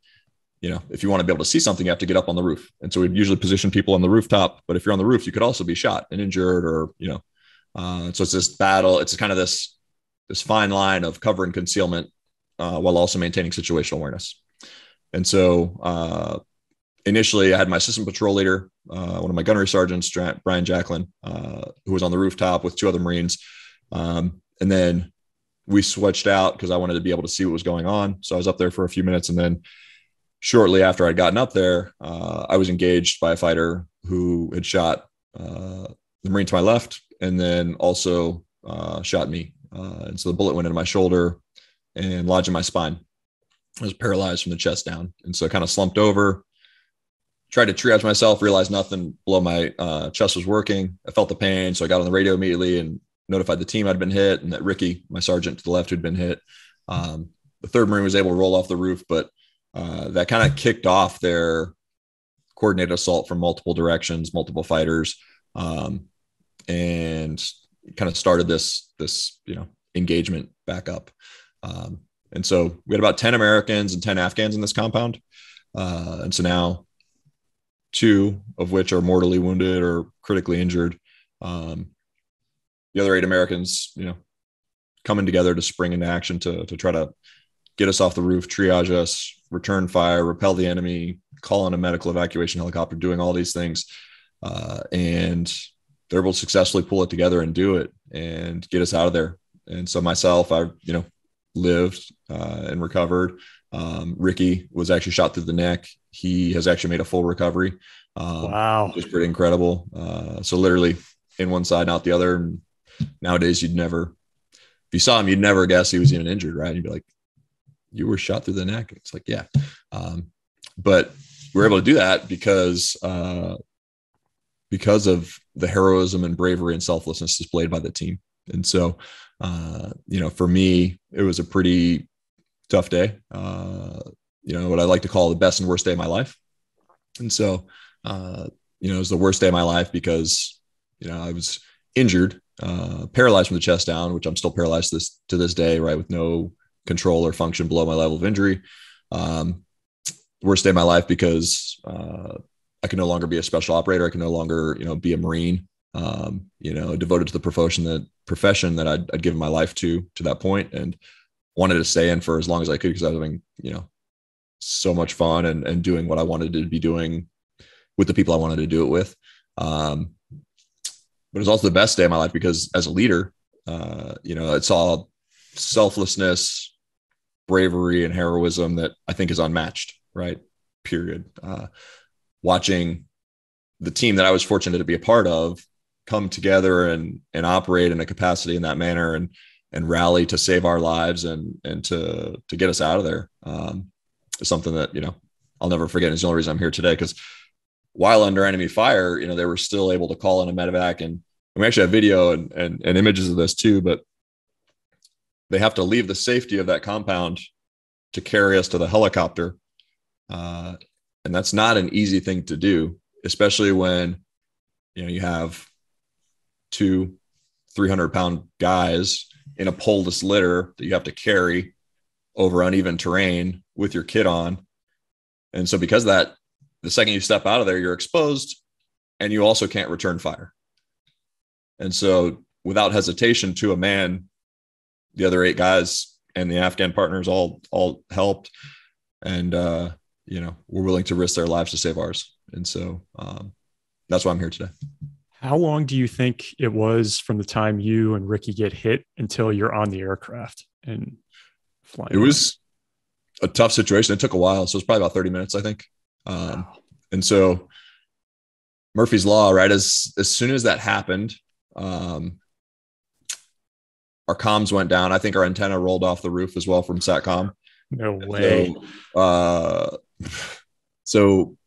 you know, if you want to be able to see something, you have to get up on the roof. And so we'd usually position people on the rooftop. But if you're on the roof, you could also be shot and injured, or you know. Uh, so it's this battle. It's kind of this this fine line of cover and concealment uh, while also maintaining situational awareness. And so uh, initially, I had my assistant patrol leader, uh, one of my gunnery sergeants, Brian Jacklin, uh, who was on the rooftop with two other Marines. Um, and then we switched out because I wanted to be able to see what was going on. So I was up there for a few minutes, and then shortly after I'd gotten up there, uh, I was engaged by a fighter who had shot uh, the Marine to my left, and then also uh, shot me. Uh, and so the bullet went into my shoulder and lodged in my spine. I was paralyzed from the chest down, and so I kind of slumped over. Tried to triage myself, realized nothing below my uh, chest was working. I felt the pain, so I got on the radio immediately and notified the team I'd been hit and that Ricky, my sergeant to the left, who'd been hit. Um, the third Marine was able to roll off the roof, but uh, that kind of kicked off their coordinated assault from multiple directions, multiple fighters, um, and kind of started this this you know engagement back up. Um, and so we had about 10 Americans and 10 Afghans in this compound. Uh, and so now two of which are mortally wounded or critically injured. Um, the other eight Americans, you know, coming together to spring into action to to try to get us off the roof, triage us, return fire, repel the enemy, call on a medical evacuation helicopter, doing all these things, uh, and they're able to successfully pull it together and do it and get us out of there. And so myself, I you know lived uh, and recovered. Um, Ricky was actually shot through the neck. He has actually made a full recovery. Um, wow, it was pretty incredible. Uh, so literally in one side, not the other. And nowadays you'd never if you saw him you'd never guess he was even injured right you'd be like you were shot through the neck it's like yeah um, but we are able to do that because uh, because of the heroism and bravery and selflessness displayed by the team and so uh, you know for me it was a pretty tough day uh, you know what i like to call the best and worst day of my life and so uh, you know it was the worst day of my life because you know i was injured uh, paralyzed from the chest down, which I'm still paralyzed this to this day, right, with no control or function below my level of injury. Um, worst day of my life because uh, I can no longer be a special operator. I can no longer, you know, be a Marine. Um, you know, devoted to the profession that profession that I'd, I'd given my life to to that point, and wanted to stay in for as long as I could because I was having, you know, so much fun and and doing what I wanted to be doing with the people I wanted to do it with. Um, but it's also the best day of my life because as a leader, uh, you know, it's all selflessness, bravery, and heroism that I think is unmatched, right? Period. Uh, watching the team that I was fortunate to be a part of come together and and operate in a capacity in that manner and and rally to save our lives and and to to get us out of there um, is something that you know I'll never forget. It's the only reason I'm here today because while under enemy fire, you know, they were still able to call in a medevac and, and we actually have video and, and, and images of this too, but they have to leave the safety of that compound to carry us to the helicopter. Uh, and that's not an easy thing to do, especially when, you know, you have two 300 pound guys in a poleless litter that you have to carry over uneven terrain with your kid on. And so because that, the second you step out of there, you're exposed and you also can't return fire. And so without hesitation to a man, the other eight guys and the Afghan partners all all helped, and uh, you know were willing to risk their lives to save ours. And so um, that's why I'm here today. How long do you think it was from the time you and Ricky get hit until you're on the aircraft and flying? It was a tough situation. It took a while, so it's probably about 30 minutes, I think. Um, wow. And so Murphy's Law, right? As as soon as that happened, um, our comms went down. I think our antenna rolled off the roof as well from Satcom. No way. So, uh, <laughs> so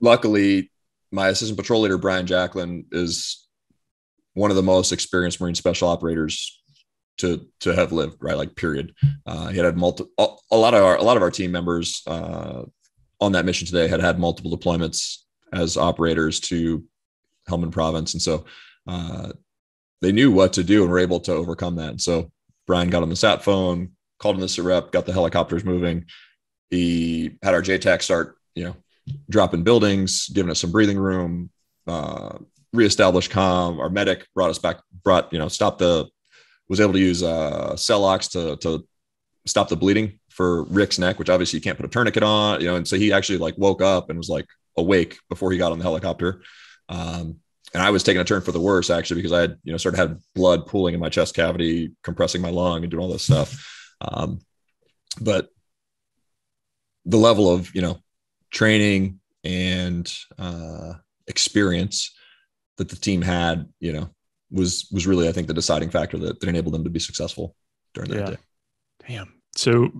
luckily, my assistant patrol leader Brian Jacklin is one of the most experienced Marine special operators to to have lived. Right, like period. Uh, he had had multi a lot of our a lot of our team members uh, on that mission today had had multiple deployments as operators to Helmand Province, and so uh, they knew what to do and were able to overcome that. And so Brian got on the sat phone, called in the SITREP, got the helicopters moving. He had our JTAC start, you know, dropping buildings, giving us some breathing room, uh, reestablish comm. Our medic brought us back, brought, you know, stopped the, was able to use uh, Celox to, to stop the bleeding for Rick's neck, which obviously you can't put a tourniquet on, you know, and so he actually like woke up and was like awake before he got on the helicopter. Um, and I was taking a turn for the worse actually because I had you know sort of had blood pooling in my chest cavity, compressing my lung, and doing all this stuff. Um, but the level of you know training and uh, experience that the team had, you know, was was really I think the deciding factor that, that enabled them to be successful during that yeah. day. Damn. So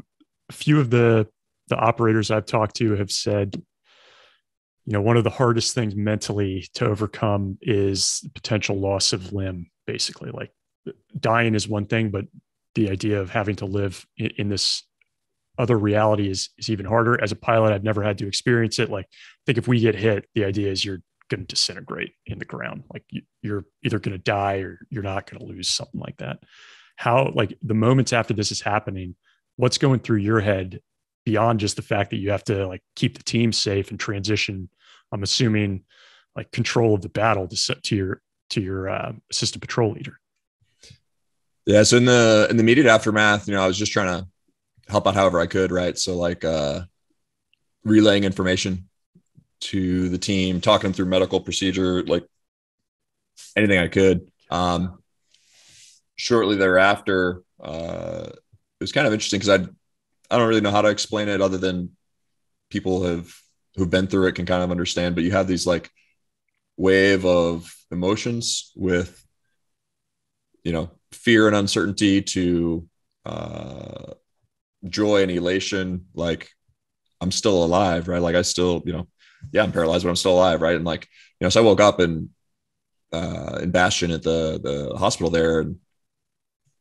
a few of the the operators I've talked to have said you know one of the hardest things mentally to overcome is potential loss of limb basically like dying is one thing but the idea of having to live in, in this other reality is, is even harder as a pilot i've never had to experience it like i think if we get hit the idea is you're going to disintegrate in the ground like you, you're either going to die or you're not going to lose something like that how like the moments after this is happening what's going through your head beyond just the fact that you have to like keep the team safe and transition I'm assuming like control of the battle to to your to your uh, assistant patrol leader. Yeah. So in the in the immediate aftermath, you know, I was just trying to help out however I could, right? So like uh relaying information to the team, talking through medical procedure, like anything I could. Um shortly thereafter, uh it was kind of interesting because I I don't really know how to explain it other than people have who've been through it can kind of understand but you have these like wave of emotions with you know fear and uncertainty to uh joy and elation like i'm still alive right like i still you know yeah i'm paralyzed but i'm still alive right and like you know so i woke up and uh in Bastion at the the hospital there and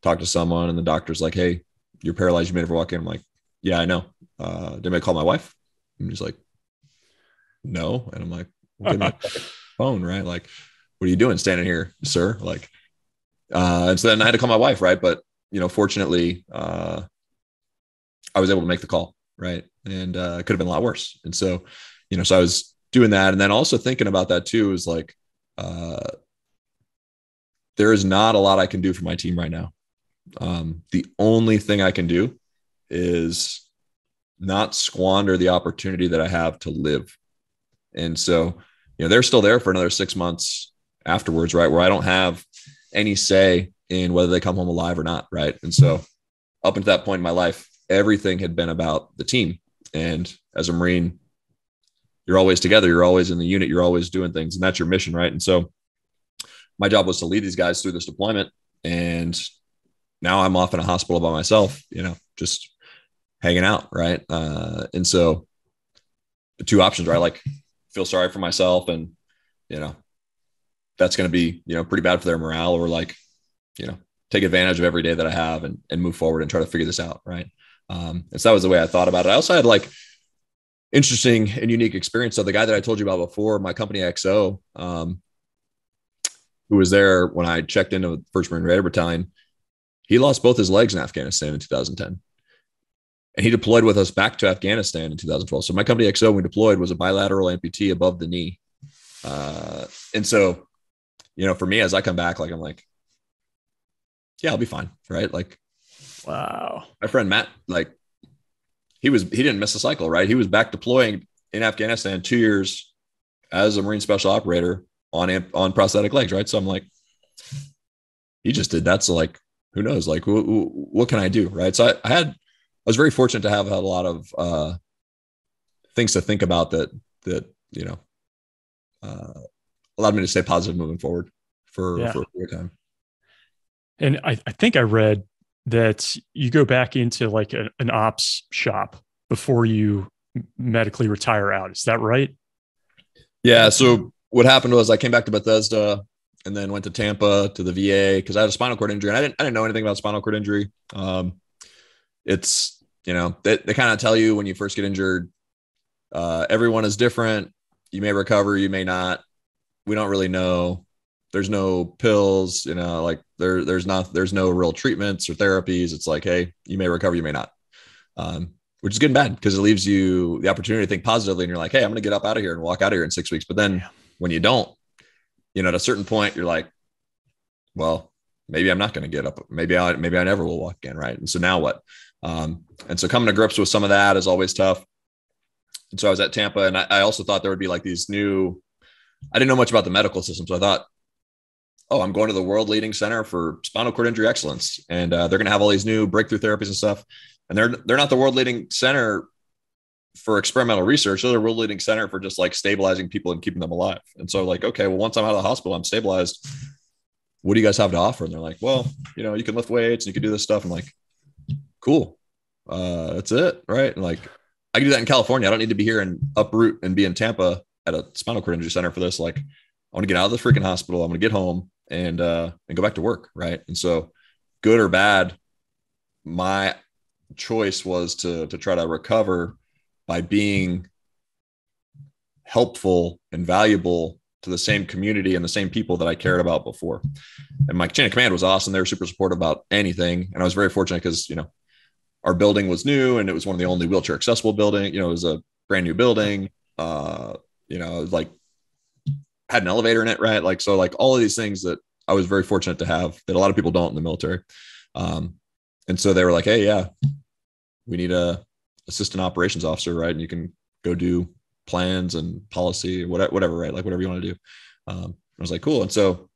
talked to someone and the doctor's like hey you're paralyzed you may never walk in i'm like yeah i know uh did i call my wife and he's like no. And I'm like, my <laughs> phone, right? Like, what are you doing standing here, sir? Like, uh, and so then I had to call my wife, right? But, you know, fortunately, uh, I was able to make the call, right? And uh, it could have been a lot worse. And so, you know, so I was doing that. And then also thinking about that too is like, uh, there is not a lot I can do for my team right now. Um, the only thing I can do is not squander the opportunity that I have to live and so, you know, they're still there for another six months afterwards, right? Where I don't have any say in whether they come home alive or not, right? And so up until that point in my life, everything had been about the team. And as a Marine, you're always together, you're always in the unit, you're always doing things, and that's your mission, right? And so my job was to lead these guys through this deployment. And now I'm off in a hospital by myself, you know, just hanging out, right? Uh, and so the two options, right? Like feel sorry for myself and, you know, that's going to be, you know, pretty bad for their morale or like, you know, take advantage of every day that I have and, and move forward and try to figure this out. Right. Um, and so that was the way I thought about it. I also had like interesting and unique experience. So the guy that I told you about before, my company XO, um, who was there when I checked into the First Marine Raider Battalion, he lost both his legs in Afghanistan in 2010. And he deployed with us back to Afghanistan in 2012. So my company XO, when we deployed, was a bilateral amputee above the knee. Uh, and so, you know, for me, as I come back, like I'm like, yeah, I'll be fine, right? Like, wow. My friend Matt, like, he was he didn't miss a cycle, right? He was back deploying in Afghanistan two years as a Marine Special Operator on on prosthetic legs, right? So I'm like, he just did that. So like, who knows? Like, wh- wh- what can I do, right? So I, I, had, I was very fortunate to have had a lot of uh, things to think about that that you know uh, allowed me to stay positive moving forward for yeah. for a time. And I, I think I read that you go back into like a, an ops shop before you medically retire out. Is that right? Yeah. So what happened was I came back to Bethesda and then went to Tampa to the VA because I had a spinal cord injury and I didn't I didn't know anything about spinal cord injury. Um, it's you know they, they kind of tell you when you first get injured, uh, everyone is different. You may recover, you may not. We don't really know. There's no pills, you know, like there there's not there's no real treatments or therapies. It's like, hey, you may recover, you may not. Um, which is good and bad because it leaves you the opportunity to think positively and you're like, hey, I'm gonna get up out of here and walk out of here in six weeks. But then yeah when you don't, you know, at a certain point, you're like, well, maybe I'm not going to get up. Maybe I, maybe I never will walk again. Right. And so now what? Um, and so coming to grips with some of that is always tough. And so I was at Tampa and I, I also thought there would be like these new, I didn't know much about the medical system. So I thought, oh, I'm going to the world leading center for spinal cord injury excellence. And uh, they're going to have all these new breakthrough therapies and stuff. And they're, they're not the world leading center for experimental research, they're the world leading center for just like stabilizing people and keeping them alive. And so, like, okay, well, once I'm out of the hospital, I'm stabilized. What do you guys have to offer? And they're like, well, you know, you can lift weights and you can do this stuff. I'm like, cool. Uh, that's it. Right. And like, I can do that in California. I don't need to be here and uproot and be in Tampa at a spinal cord injury center for this. Like, I want to get out of the freaking hospital. I'm going to get home and, uh, and go back to work. Right. And so, good or bad, my choice was to, to try to recover by being helpful and valuable to the same community and the same people that I cared about before. And my chain of command was awesome. They were super supportive about anything. And I was very fortunate because, you know, our building was new and it was one of the only wheelchair accessible building. You know, it was a brand new building. Uh, you know, like had an elevator in it, right? Like, so like all of these things that I was very fortunate to have that a lot of people don't in the military. Um, and so they were like, Hey, yeah, we need a, assistant operations officer, right? And you can go do plans and policy, whatever, whatever, right? Like whatever you want to do. Um, I was like, cool. And so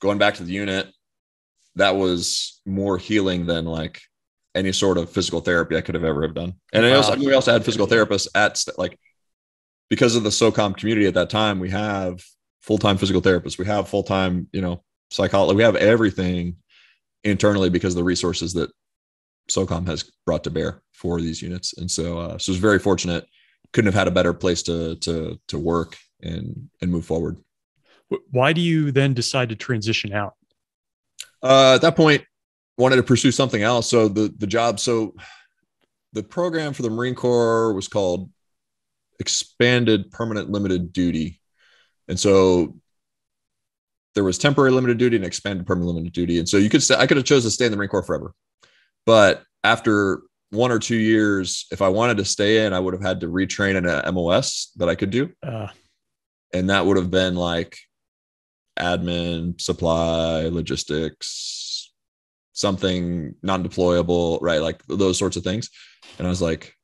going back to the unit, that was more healing than like any sort of physical therapy I could have ever have done. And wow. also, we also had physical therapists at like because of the SOCOM community at that time, we have full-time physical therapists, we have full-time, you know, psychology, we have everything internally because of the resources that SOCOM has brought to bear for these units. And so, uh, so it was very fortunate. Couldn't have had a better place to to to work and and move forward. Why do you then decide to transition out? Uh, at that point, wanted to pursue something else. So the the job, so the program for the Marine Corps was called Expanded Permanent Limited Duty, and so there was temporary limited duty and expanded permanent limited duty. And so you could say I could have chosen to stay in the Marine Corps forever. But after one or two years, if I wanted to stay in, I would have had to retrain in a MOS that I could do. Uh. And that would have been like admin, supply, logistics, something non deployable, right? Like those sorts of things. And I was like,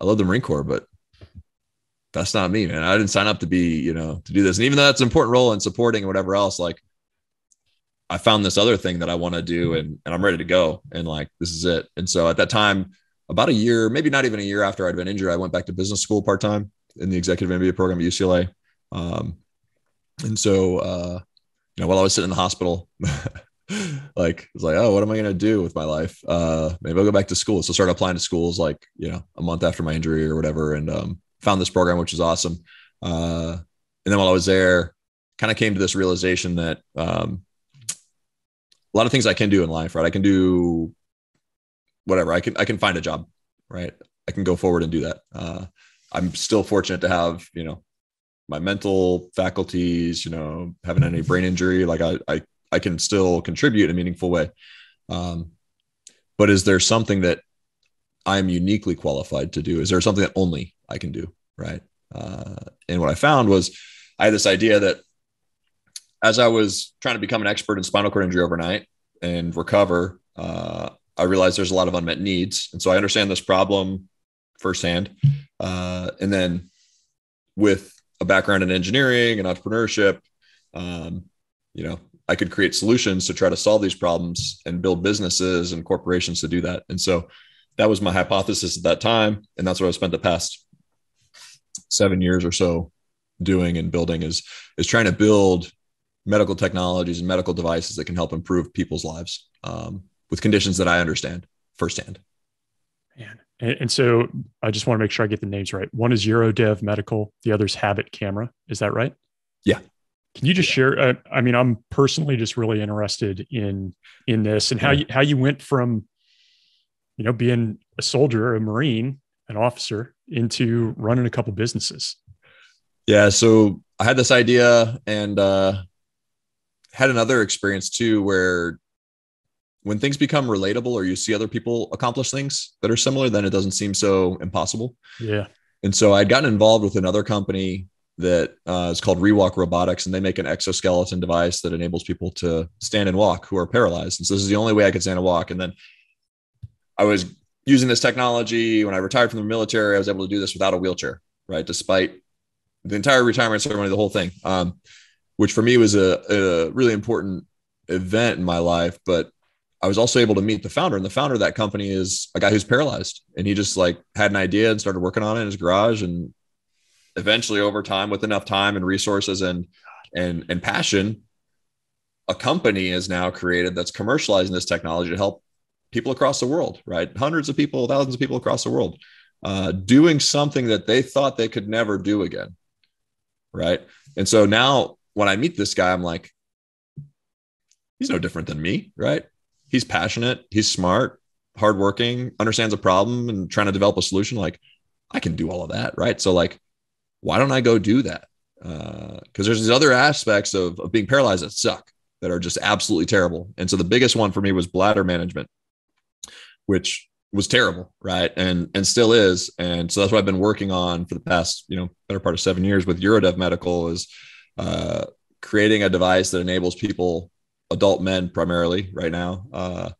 I love the Marine Corps, but that's not me, man. I didn't sign up to be, you know, to do this. And even though that's an important role in supporting and whatever else, like I found this other thing that I want to do and, and I'm ready to go. And like, this is it. And so at that time, about a year, maybe not even a year after I'd been injured, I went back to business school part time in the executive MBA program at UCLA. Um, and so, uh, you know, while I was sitting in the hospital, <laughs> like it's like, oh, what am I gonna do with my life? Uh, maybe I'll go back to school. So started applying to schools like you know a month after my injury or whatever, and um, found this program which is awesome. Uh, and then while I was there, kind of came to this realization that um, a lot of things I can do in life, right? I can do whatever. I can I can find a job, right? I can go forward and do that. Uh, I'm still fortunate to have you know my mental faculties, you know, having any brain injury, like I I I can still contribute in a meaningful way. Um, but is there something that I'm uniquely qualified to do? Is there something that only I can do? Right. Uh, and what I found was I had this idea that as I was trying to become an expert in spinal cord injury overnight and recover, uh, I realized there's a lot of unmet needs. And so I understand this problem firsthand. Uh, and then with a background in engineering and entrepreneurship, um, you know, I could create solutions to try to solve these problems and build businesses and corporations to do that. And so that was my hypothesis at that time. And that's what I spent the past seven years or so doing and building is, is trying to build medical technologies and medical devices that can help improve people's lives um, with conditions that I understand firsthand. Man. And, and, so I just want to make sure I get the names right. One is UroDev Medical, the other is Habit Camera. Is that right? Yeah. Can you just yeah. share? Uh, I mean, I'm personally just really interested in in this and how you how you went from, you know, being a soldier, a Marine, an officer, into running a couple businesses. Yeah, so I had this idea and uh, had another experience too, where when things become relatable or you see other people accomplish things that are similar, then it doesn't seem so impossible. Yeah. And so I'd gotten involved with another company that uh, is called ReWalk Robotics, and they make an exoskeleton device that enables people to stand and walk who are paralyzed. And so this is the only way I could stand and walk. And then I was using this technology when I retired from the military. I was able to do this without a wheelchair, right? Despite the entire retirement ceremony, the whole thing, um, which for me was a, a really important event in my life. But I was also able to meet the founder, and the founder of that company is a guy who's paralyzed, and he just like had an idea and started working on it in his garage, and eventually over time with enough time and resources and and and passion a company is now created that's commercializing this technology to help people across the world right? Hundreds of people thousands of people across the world uh, doing something that they thought they could never do again right? And so now when i meet this guy i'm like he's no different than me right? He's passionate he's smart hardworking understands a problem and trying to develop a solution. Like i can do all of that right? So like why don't I go do that? Because uh, there's these other aspects of, of being paralyzed that suck, that are just absolutely terrible. And so the biggest one for me was bladder management, which was terrible, right? And and still is. And so that's what I've been working on for the past, you know, better part of seven years with UroDev Medical is uh, creating a device that enables people, adult men primarily, right now, uh,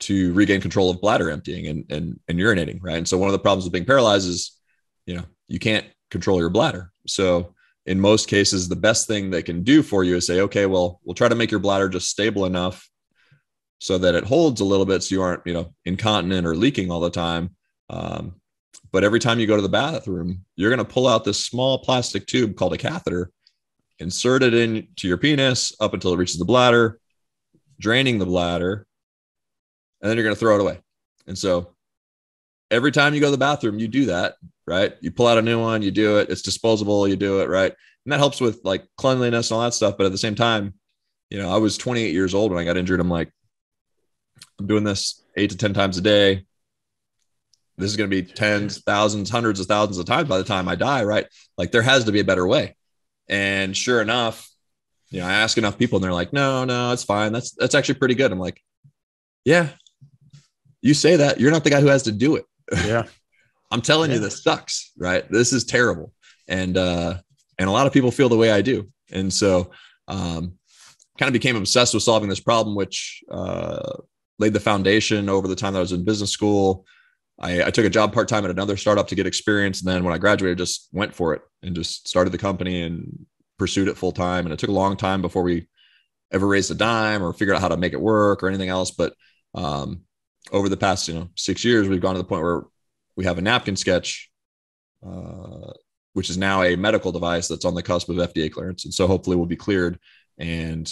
to regain control of bladder emptying and, and and urinating, right? And so one of the problems with being paralyzed is, you know, you can't control your bladder. So in most cases, the best thing they can do for you is say, okay, well, we'll try to make your bladder just stable enough so that it holds a little bit so you aren't, you know, incontinent or leaking all the time. Um, but every time you go to the bathroom, you're going to pull out this small plastic tube called a catheter, insert it into your penis up until it reaches the bladder, draining the bladder, and then you're going to throw it away. And so every time you go to the bathroom, you do that, right? You pull out a new one, you do it, it's disposable, you do it, right? And that helps with like cleanliness and all that stuff. But at the same time, you know, I was 28 years old when I got injured. I'm like, I'm doing this eight to 10 times a day. This is going to be tens, thousands, hundreds of thousands of times by the time I die, right? Like there has to be a better way. And sure enough, you know, I ask enough people and they're like, no, no, it's fine. That's, that's actually pretty good. I'm like, yeah, you say that you're not the guy who has to do it. <laughs> Yeah. I'm telling yeah. you, this sucks, right? This is terrible. And, uh, and a lot of people feel the way I do. And so, um, kind of became obsessed with solving this problem, which, uh, laid the foundation over the time that I was in business school. I, I took a job part time at another startup to get experience. And then when I graduated, just went for it and just started the company and pursued it full time. And it took a long time before we ever raised a dime or figured out how to make it work or anything else. But um, over the past, you know, six years, we've gone to the point where we have a napkin sketch, uh, which is now a medical device that's on the cusp of FDA clearance. And so hopefully we'll be cleared and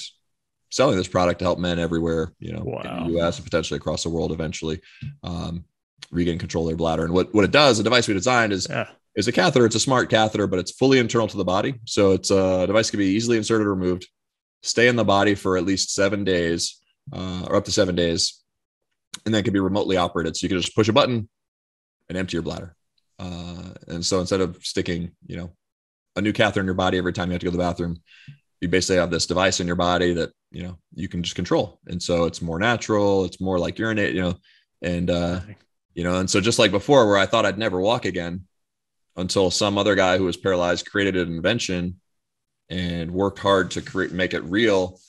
selling this product to help men everywhere, you know, wow. in the US and potentially across the world eventually. Um, regain control of their bladder. And what, what it does, the device we designed is yeah. is a catheter. It's a smart catheter, but it's fully internal to the body. So it's a device can be easily inserted or removed, stay in the body for at least seven days uh, or up to seven days, and then can be remotely operated. So you can just push a button and empty your bladder. Uh, and so instead of sticking, you know, a new catheter in your body every time you have to go to the bathroom, you basically have this device in your body that you know you can just control. And so it's more natural. It's more like urinate, you know, and uh, you know and so just like before where i thought i'd never walk again until some other guy who was paralyzed created an invention and worked hard to create make it real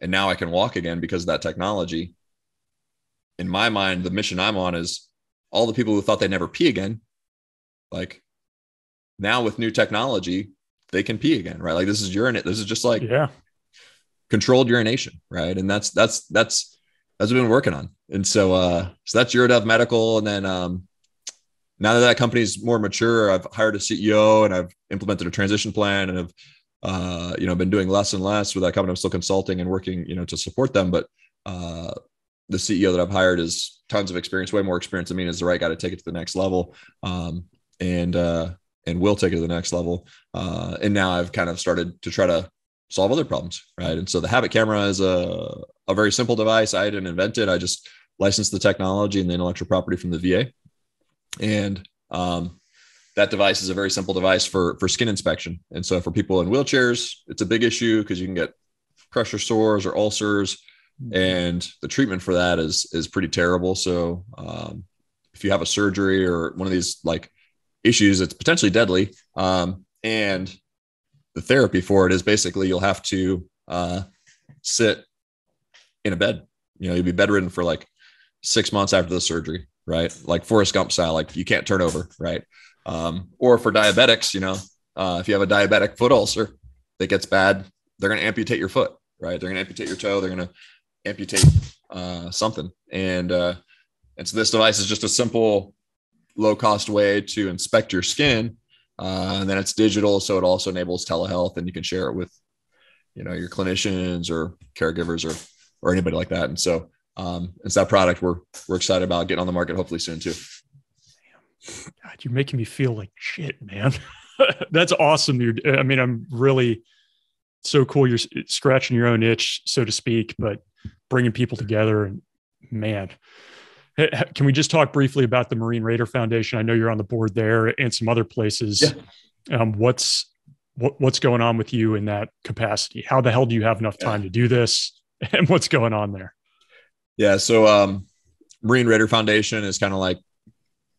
and now i can walk again because of that technology in my mind the mission i'm on is all the people who thought they'd never pee again like now with new technology they can pee again right like this is urinate this is just like yeah controlled urination right and that's that's that's that's what we've been working on. And so, uh, so that's UroDev Medical. And then, um, now that that company's more mature, I've hired a CEO and I've implemented a transition plan and have, uh, you know, been doing less and less with that company. I'm still consulting and working, you know, to support them. But, uh, the CEO that I've hired is tons of experience, way more experience than me, is the right guy to take it to the next level. Um, and, uh, and will take it to the next level. Uh, and now I've kind of started to try to solve other problems, right? And so the habit camera is a, a very simple device. I didn't invent it. I just licensed the technology and the intellectual property from the VA. And um, that device is a very simple device for, for skin inspection. And so for people in wheelchairs, it's a big issue because you can get pressure sores or ulcers. And the treatment for that is, is pretty terrible. So um, if you have a surgery or one of these like issues, it's potentially deadly. Um, and the therapy for it is basically you'll have to uh, sit in a bed. You know, you'll be bedridden for like six months after the surgery, right? Like Forrest Gump style, like you can't turn over, right? Um, or for diabetics, you know, uh, if you have a diabetic foot ulcer that gets bad, they're going to amputate your foot, right? They're going to amputate your toe. They're going to amputate uh, something. And, uh, and so this device is just a simple, low cost way to inspect your skin uh, and then it's digital, so it also enables telehealth, and you can share it with, you know, your clinicians or caregivers or or anybody like that. And so um, it's that product we're we're excited about getting on the market hopefully soon too. God, you're making me feel like shit, man. <laughs> That's awesome. You're, I mean, I'm really so cool. You're scratching your own itch, so to speak, but bringing people together and man, <laughs> can we just talk briefly about the Marine Raider Foundation? I know you're on the board there and some other places. Yeah. Um, what's what, what's going on with you in that capacity? How the hell do you have enough time yeah. to do this? <laughs> And what's going on there? Yeah, so um, Marine Raider Foundation is kind of like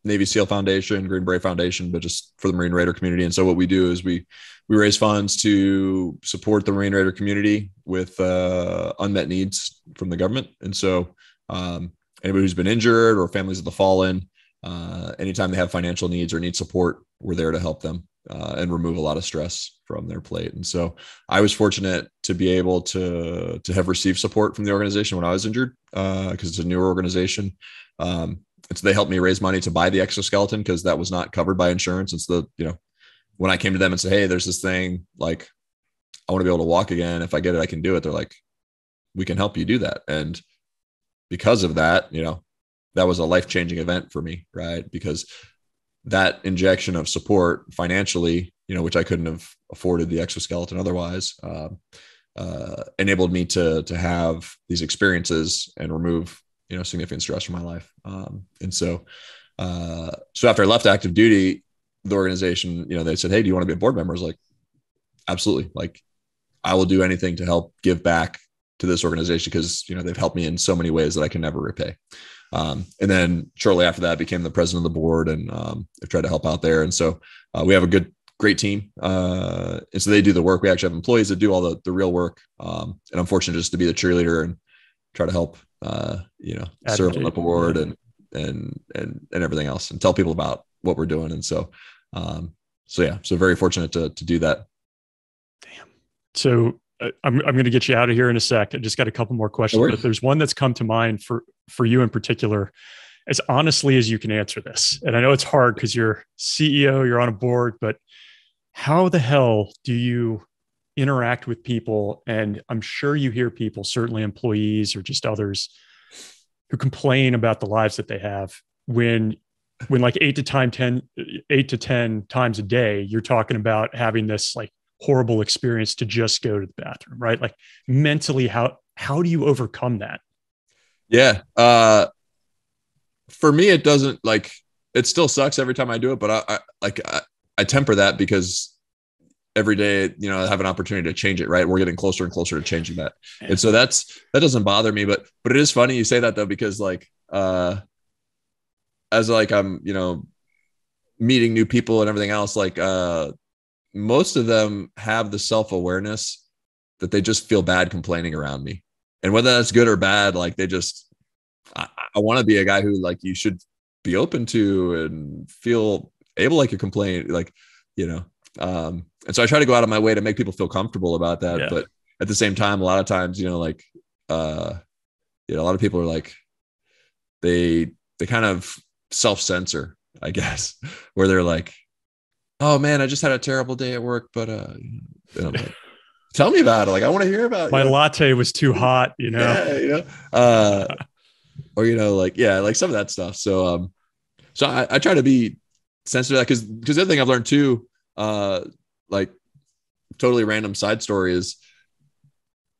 Navy SEAL Foundation, Green Beret Foundation, but just for the Marine Raider community. And so what we do is we we raise funds to support the Marine Raider community with uh, unmet needs from the government. And so um, anybody who's been injured or families of the fallen, uh, anytime they have financial needs or need support, we're there to help them uh, and remove a lot of stress from their plate. And so I was fortunate to be able to to have received support from the organization when I was injured because uh, it's a newer organization. Um, and so they helped me raise money to buy the exoskeleton because that was not covered by insurance. It's the you know when I came to them and said, "Hey, there's this thing like I want to be able to walk again. If I get it, I can do it." They're like, "We can help you do that." And because of that, you know, that was a life changing event for me, right? Because that injection of support financially, you know, which I couldn't have afforded the exoskeleton otherwise, uh, uh, enabled me to to have these experiences and remove you know significant stress from my life. Um, and so, uh, so after I left active duty, the organization, you know, they said, "Hey, do you want to be a board member?" I was like, "Absolutely!" Like, I will do anything to help give back to this organization because you know they've helped me in so many ways that I can never repay. Um, and then shortly after that, I became the president of the board and um, I've tried to help out there. And so uh, we have a good, great team. Uh, and so they do the work. We actually have employees that do all the, the real work. Um, and I'm fortunate just to be the cheerleader and try to help, uh, you know, Advocate. serve on the board and and and and everything else and tell people about what we're doing and so um so yeah so very fortunate to to do that damn so Uh, I'm, I'm going to get you out of here in a sec. I just got a couple more questions, but there's one that's come to mind for, for you in particular, as honestly as you can answer this. And I know it's hard because you're CEO, you're on a board, but how the hell do you interact with people? And I'm sure you hear people, certainly employees or just others, who complain about the lives that they have when when like eight to time 10 eight to 10 times a day you're talking about having this like horrible experience to just go to the bathroom, right? Like mentally, how how do you overcome that? Yeah. Uh for me, it doesn't like it still sucks every time I do it, but I, I like I, I temper that because every day, you know, I have an opportunity to change it, right? We're getting closer and closer to changing that. And so that's that doesn't bother me, but but it is funny you say that though, because like uh as like I'm, you know, meeting new people and everything else, like uh most of them have the self-awareness that they just feel bad complaining around me and whether that's good or bad like they just i, I want to be a guy who like you should be open to and feel able like you complain like you know um and so i try to go out of my way to make people feel comfortable about that yeah. but at the same time a lot of times you know like uh you know a lot of people are like they they kind of self-censor i guess <laughs> where they're like oh man, I just had a terrible day at work, but uh, like, tell me about it. Like, I want to hear about my latte was too hot, you know. Yeah, you know, uh, or you know, like yeah, like some of that stuff. So, um, so I, I try to be sensitive to that because because the other thing I've learned too, uh, like totally random side story is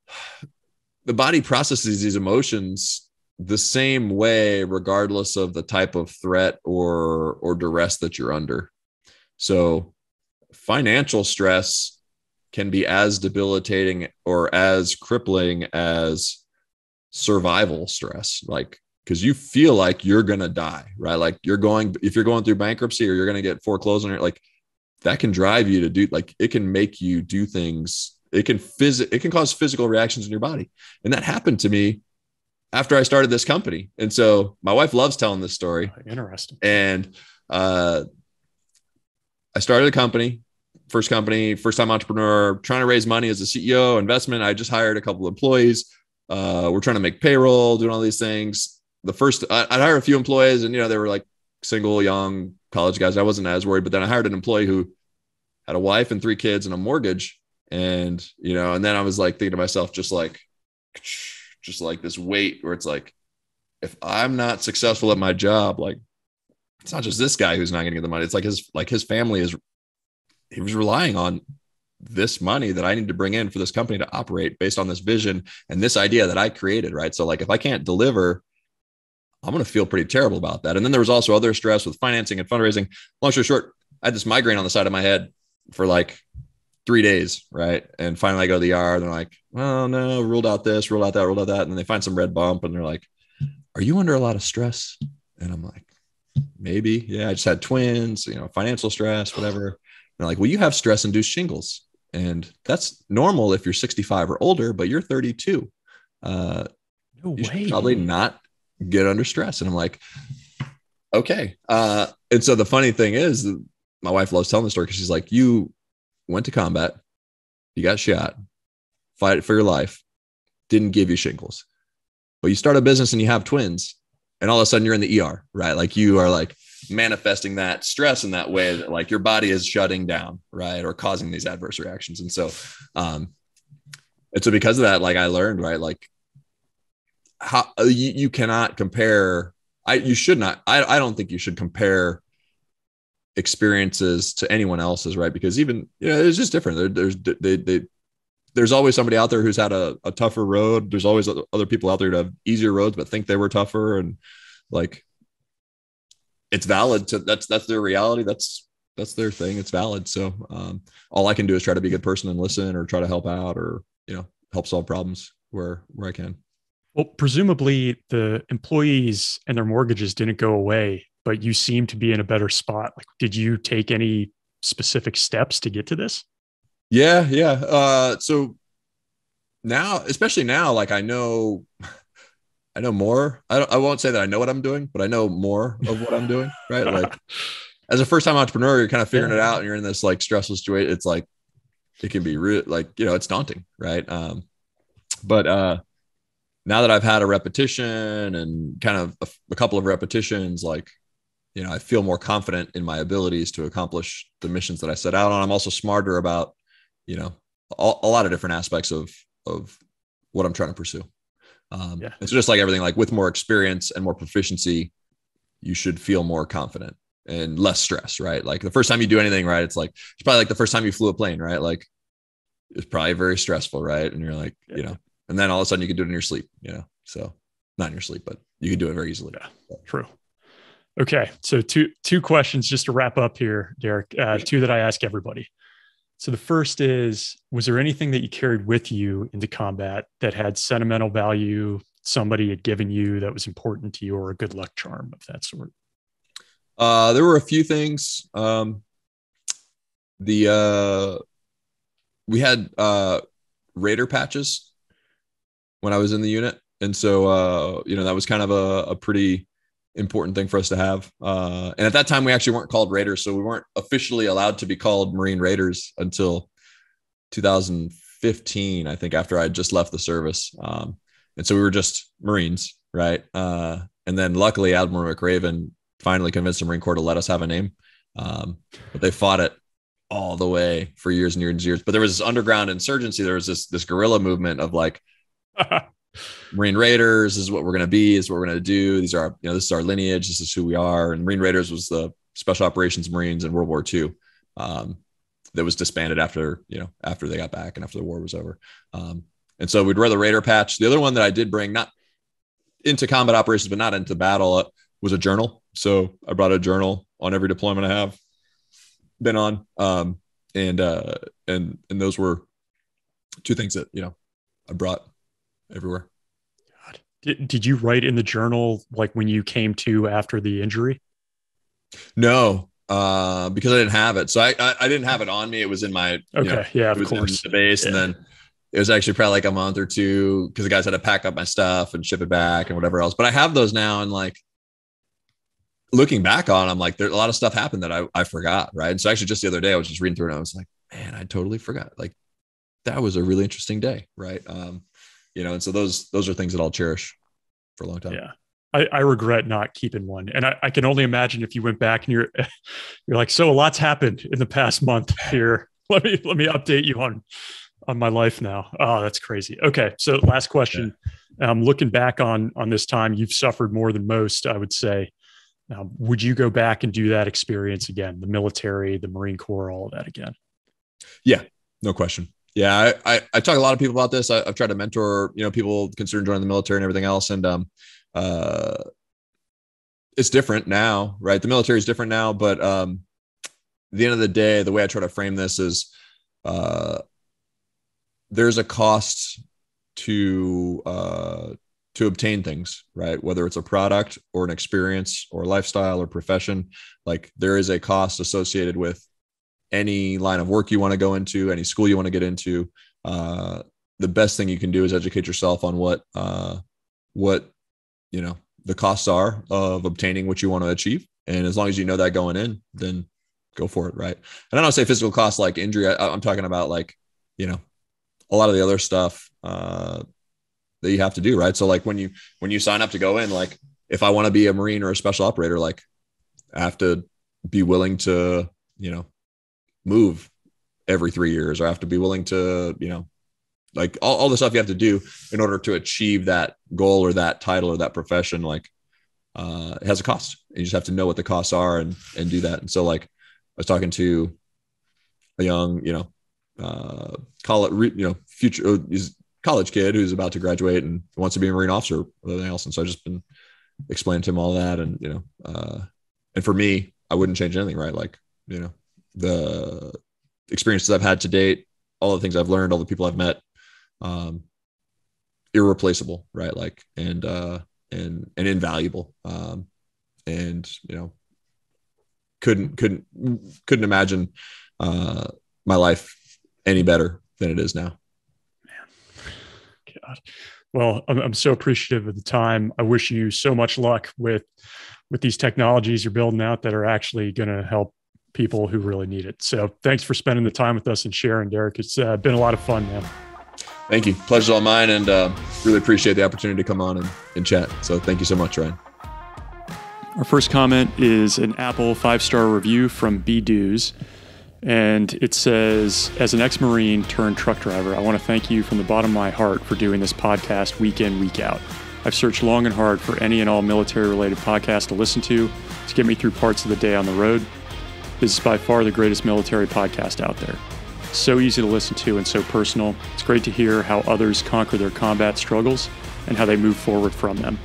<sighs> the body processes these emotions the same way regardless of the type of threat or or duress that you're under so financial stress can be as debilitating or as crippling as survival stress like because you feel like you're gonna die right? Like you're going if you're going through bankruptcy or you're gonna get foreclosed on it like that can drive you to do like it can make you do things it can phys- it can cause physical reactions in your body. And that happened to me after i started this company. And so my wife loves telling this story. Interesting. And uh I started a company, first company, first time entrepreneur, trying to raise money as a CEO, investment. I just hired a couple of employees. Uh, we're trying to make payroll, doing all these things. The first, I, I hired a few employees, and you know they were like single, young college guys. I wasn't as worried, but then I hired an employee who had a wife and three kids and a mortgage, and you know, and then I was like thinking to myself, just like, just like this weight where it's like, if I'm not successful at my job, like it's not just this guy who's not going to get the money. It's like his like his family is he was relying on this money that I need to bring in for this company to operate based on this vision and this idea that I created, right? So like if I can't deliver, I'm going to feel pretty terrible about that. And then there was also other stress with financing and fundraising. Long story short, I had this migraine on the side of my head for like three days, right? And finally I go to the ER and they're like, oh no, ruled out this, ruled out that, ruled out that. And then they find some red bump and they're like, are you under a lot of stress? And I'm like, maybe. Yeah, I just had twins, you know, financial stress, whatever. And they're like, well, you have stress induced shingles. And that's normal if you're 65 or older, but you're 32. Uh, no you way. probably not get under stress. And I'm like, okay. Uh, and so the funny thing is, my wife loves telling the story because she's like, you went to combat, you got shot, fight for your life, didn't give you shingles, but you start a business and you have twins and all of a sudden you're in the ER, right? Like you are like manifesting that stress in that way that like your body is shutting down, right? Or causing these adverse reactions. And so, um, and so because of that, like I learned, right? Like how uh, you, you cannot compare, I, you should not, I, I don't think you should compare experiences to anyone else's, right? Because even, you know, it's just different. There, there's, they, they, there's always somebody out there who's had a, a tougher road. There's always other people out there that have easier roads, but think they were tougher. And like, it's valid to that's, that's their reality. That's, that's their thing. It's valid. So, um, all I can do is try to be a good person and listen or try to help out or, you know, help solve problems where, where I can. Well, presumably the employees and their mortgages didn't go away, but you seem to be in a better spot. Like, did you take any specific steps to get to this? Yeah, yeah. Uh, so now, especially now, like I know, <laughs> I know more. I don't, I won't say that I know what I'm doing, but I know more of what I'm doing. Right. <laughs> Like as a first time entrepreneur, you're kind of figuring yeah. it out and you're in this like stressful situation. It's like, it can be real, like, you know, it's daunting. Right. Um, but, uh, now that I've had a repetition and kind of a, a couple of repetitions, like, you know, I feel more confident in my abilities to accomplish the missions that I set out on. I'm also smarter about, you know, a, a lot of different aspects of, of what I'm trying to pursue. Um, yeah. It's just like everything, like with more experience and more proficiency, you should feel more confident and less stress, right? Like the first time you do anything, right? It's like, it's probably like the first time you flew a plane, right? Like it's probably very stressful, right? And you're like, yeah. you know, and then all of a sudden you can do it in your sleep, you know? So not in your sleep, but you can do it very easily. Yeah, true. Okay. So two, two questions just to wrap up here, Derek, uh, two that I ask everybody. So the first is Was there anything that you carried with you into combat that had sentimental value, somebody had given you that was important to you, or a good luck charm of that sort? Uh, there were a few things. Um, the uh, we had uh, Raider patches when I was in the unit, and so uh, you know that was kind of a, a pretty important thing for us to have. Uh, and at that time, we actually weren't called Raiders, so we weren't officially allowed to be called Marine Raiders until 2015, I think, after I had just left the service. Um, and so we were just Marines, right? Uh, and then luckily, Admiral McRaven finally convinced the Marine Corps to let us have a name. Um, but they fought it all the way for years and years and years. But there was this underground insurgency. There was this this guerrilla movement of like <laughs> Marine Raiders is what we're going to be, is what we're going to do. These are, you know, this is our lineage. This is who we are. And Marine Raiders was the Special Operations Marines in World War II um, that was disbanded after, you know, after they got back and after the war was over. Um, and so we'd wear the Raider patch. The other one that I did bring, not into combat operations, but not into battle, uh, was a journal. So I brought a journal on every deployment I have been on. Um, and, uh, and, and those were two things that, you know, I brought everywhere. God. Did, did you write in the journal like when you came to after the injury? No, uh, because I didn't have it. So I, I, I didn't have it on me. It was in my okay, know, yeah, of course, the base, yeah. and then it was actually probably like a month or two because the guys had to pack up my stuff and ship it back and whatever else. But I have those now, and like looking back on, I'm like, there's a lot of stuff happened that I I forgot, right? And so actually, just the other day, I was just reading through it, and I was like, man, I totally forgot. Like that was a really interesting day, right? Um, you know, and so those those are things that I'll cherish for a long time. Yeah. I, I regret not keeping one. And I, I, can only imagine if you went back and you're <laughs> you're like, so a lot's happened in the past month <laughs> here. Let me let me update you on on my life now. Oh, that's crazy. Okay. So last question. Yeah. Um, looking back on on this time, you've suffered more than most, I would say. Now, would you go back and do that experience again? The military, the Marine Corps, all of that again? Yeah, no question yeah, I, I, I talk a lot of people about this. I, have tried to mentor, you know, people considering joining the military and everything else. And, um, uh, it's different now, right? The military is different now, but, um, the end of the day, the way I try to frame this is, uh, there's a cost to, uh, to obtain things, right? Whether it's a product or an experience or lifestyle or profession, like there is a cost associated with any line of work you want to go into, any school you want to get into, uh, the best thing you can do is educate yourself on what uh, what you know the costs are of obtaining what you want to achieve. And as long as you know that going in, then go for it, right? And I don't say physical costs like injury. I, am talking about like you know a lot of the other stuff uh, that you have to do, right? So like when you when you sign up to go in, like if I want to be a marine or a special operator, like I have to be willing to you know move every three years or have to be willing to, you know, like all, all the stuff you have to do in order to achieve that goal or that title or that profession, like uh, it has a cost. And you just have to know what the costs are and and do that. And so like I was talking to a young, you know, uh, college, you know, future uh, college kid who's about to graduate and wants to be a Marine officer or anything else. And so I've just been explaining to him all that. And, you know, uh, and for me, I wouldn't change anything, right? Like, you know, the experiences I've had to date, all the things I've learned, all the people I've met, um, irreplaceable, right? Like, and, uh, and, and invaluable. Um, and, you know, couldn't, couldn't, couldn't imagine, uh, my life any better than it is now. Man. God. Well, I'm, I'm so appreciative of the time. I wish you so much luck with with these technologies you're building out that are actually going to help people who really need it. So thanks for spending the time with us and sharing, Derek. It's uh, been a lot of fun, man. Thank you. Pleasure's all mine, and uh, really appreciate the opportunity to come on and, and chat. So thank you so much, Ryan. Our first comment is an Apple five star review from B Dews. And it says, as an ex Marine turned truck driver, I want to thank you from the bottom of my heart for doing this podcast week in, week out. I've searched long and hard for any and all military related podcasts to listen to to get me through parts of the day on the road. This is by far the greatest military podcast out there. So easy to listen to and so personal. It's great to hear how others conquer their combat struggles and how they move forward from them,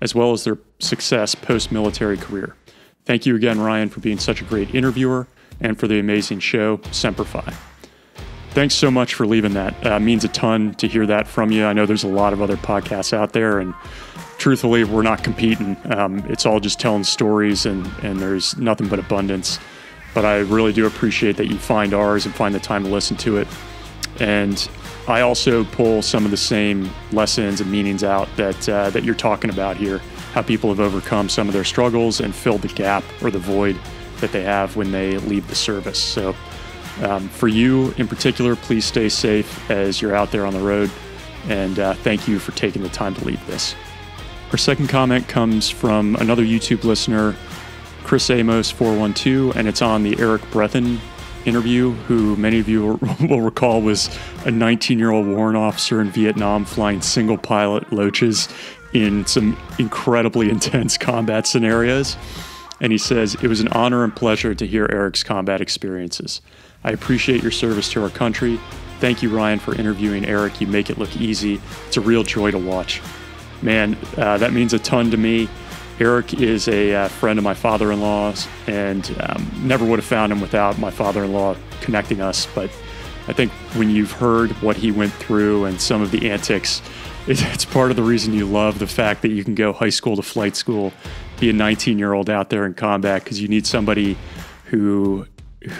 as well as their success post military career. Thank you again, Ryan, for being such a great interviewer and for the amazing show, Semper Fi. Thanks so much for leaving that. Uh, means a ton to hear that from you. I know there's a lot of other podcasts out there, and truthfully, we're not competing. Um, it's all just telling stories, and, and there's nothing but abundance. But I really do appreciate that you find ours and find the time to listen to it. And I also pull some of the same lessons and meanings out that uh, that you're talking about here. How people have overcome some of their struggles and filled the gap or the void that they have when they leave the service. So, um, for you in particular, please stay safe as you're out there on the road. And uh, thank you for taking the time to leave this. Our second comment comes from another YouTube listener, Chris Amos 412, and it's on the Eric Breathen interview, who many of you <laughs> will recall was a 19 year old warrant officer in Vietnam flying single pilot loaches in some incredibly <laughs> intense combat scenarios and he says, It was an honor and pleasure to hear Eric's combat experiences. I appreciate your service to our country. Thank you, Ryan, for interviewing Eric. You make it look easy. It's a real joy to watch. Man, uh, that means a ton to me. Eric is a uh, friend of my father in law's, and um, never would have found him without my father in law connecting us. But I think when you've heard what he went through and some of the antics, it's part of the reason you love the fact that you can go high school to flight school be a 19 year old out there in combat because you need somebody who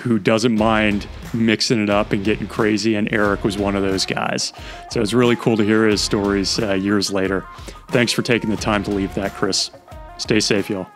who doesn't mind mixing it up and getting crazy. And Eric was one of those guys. So it's really cool to hear his stories uh, years later. Thanks for taking the time to leave that, Chris. Stay safe, y'all.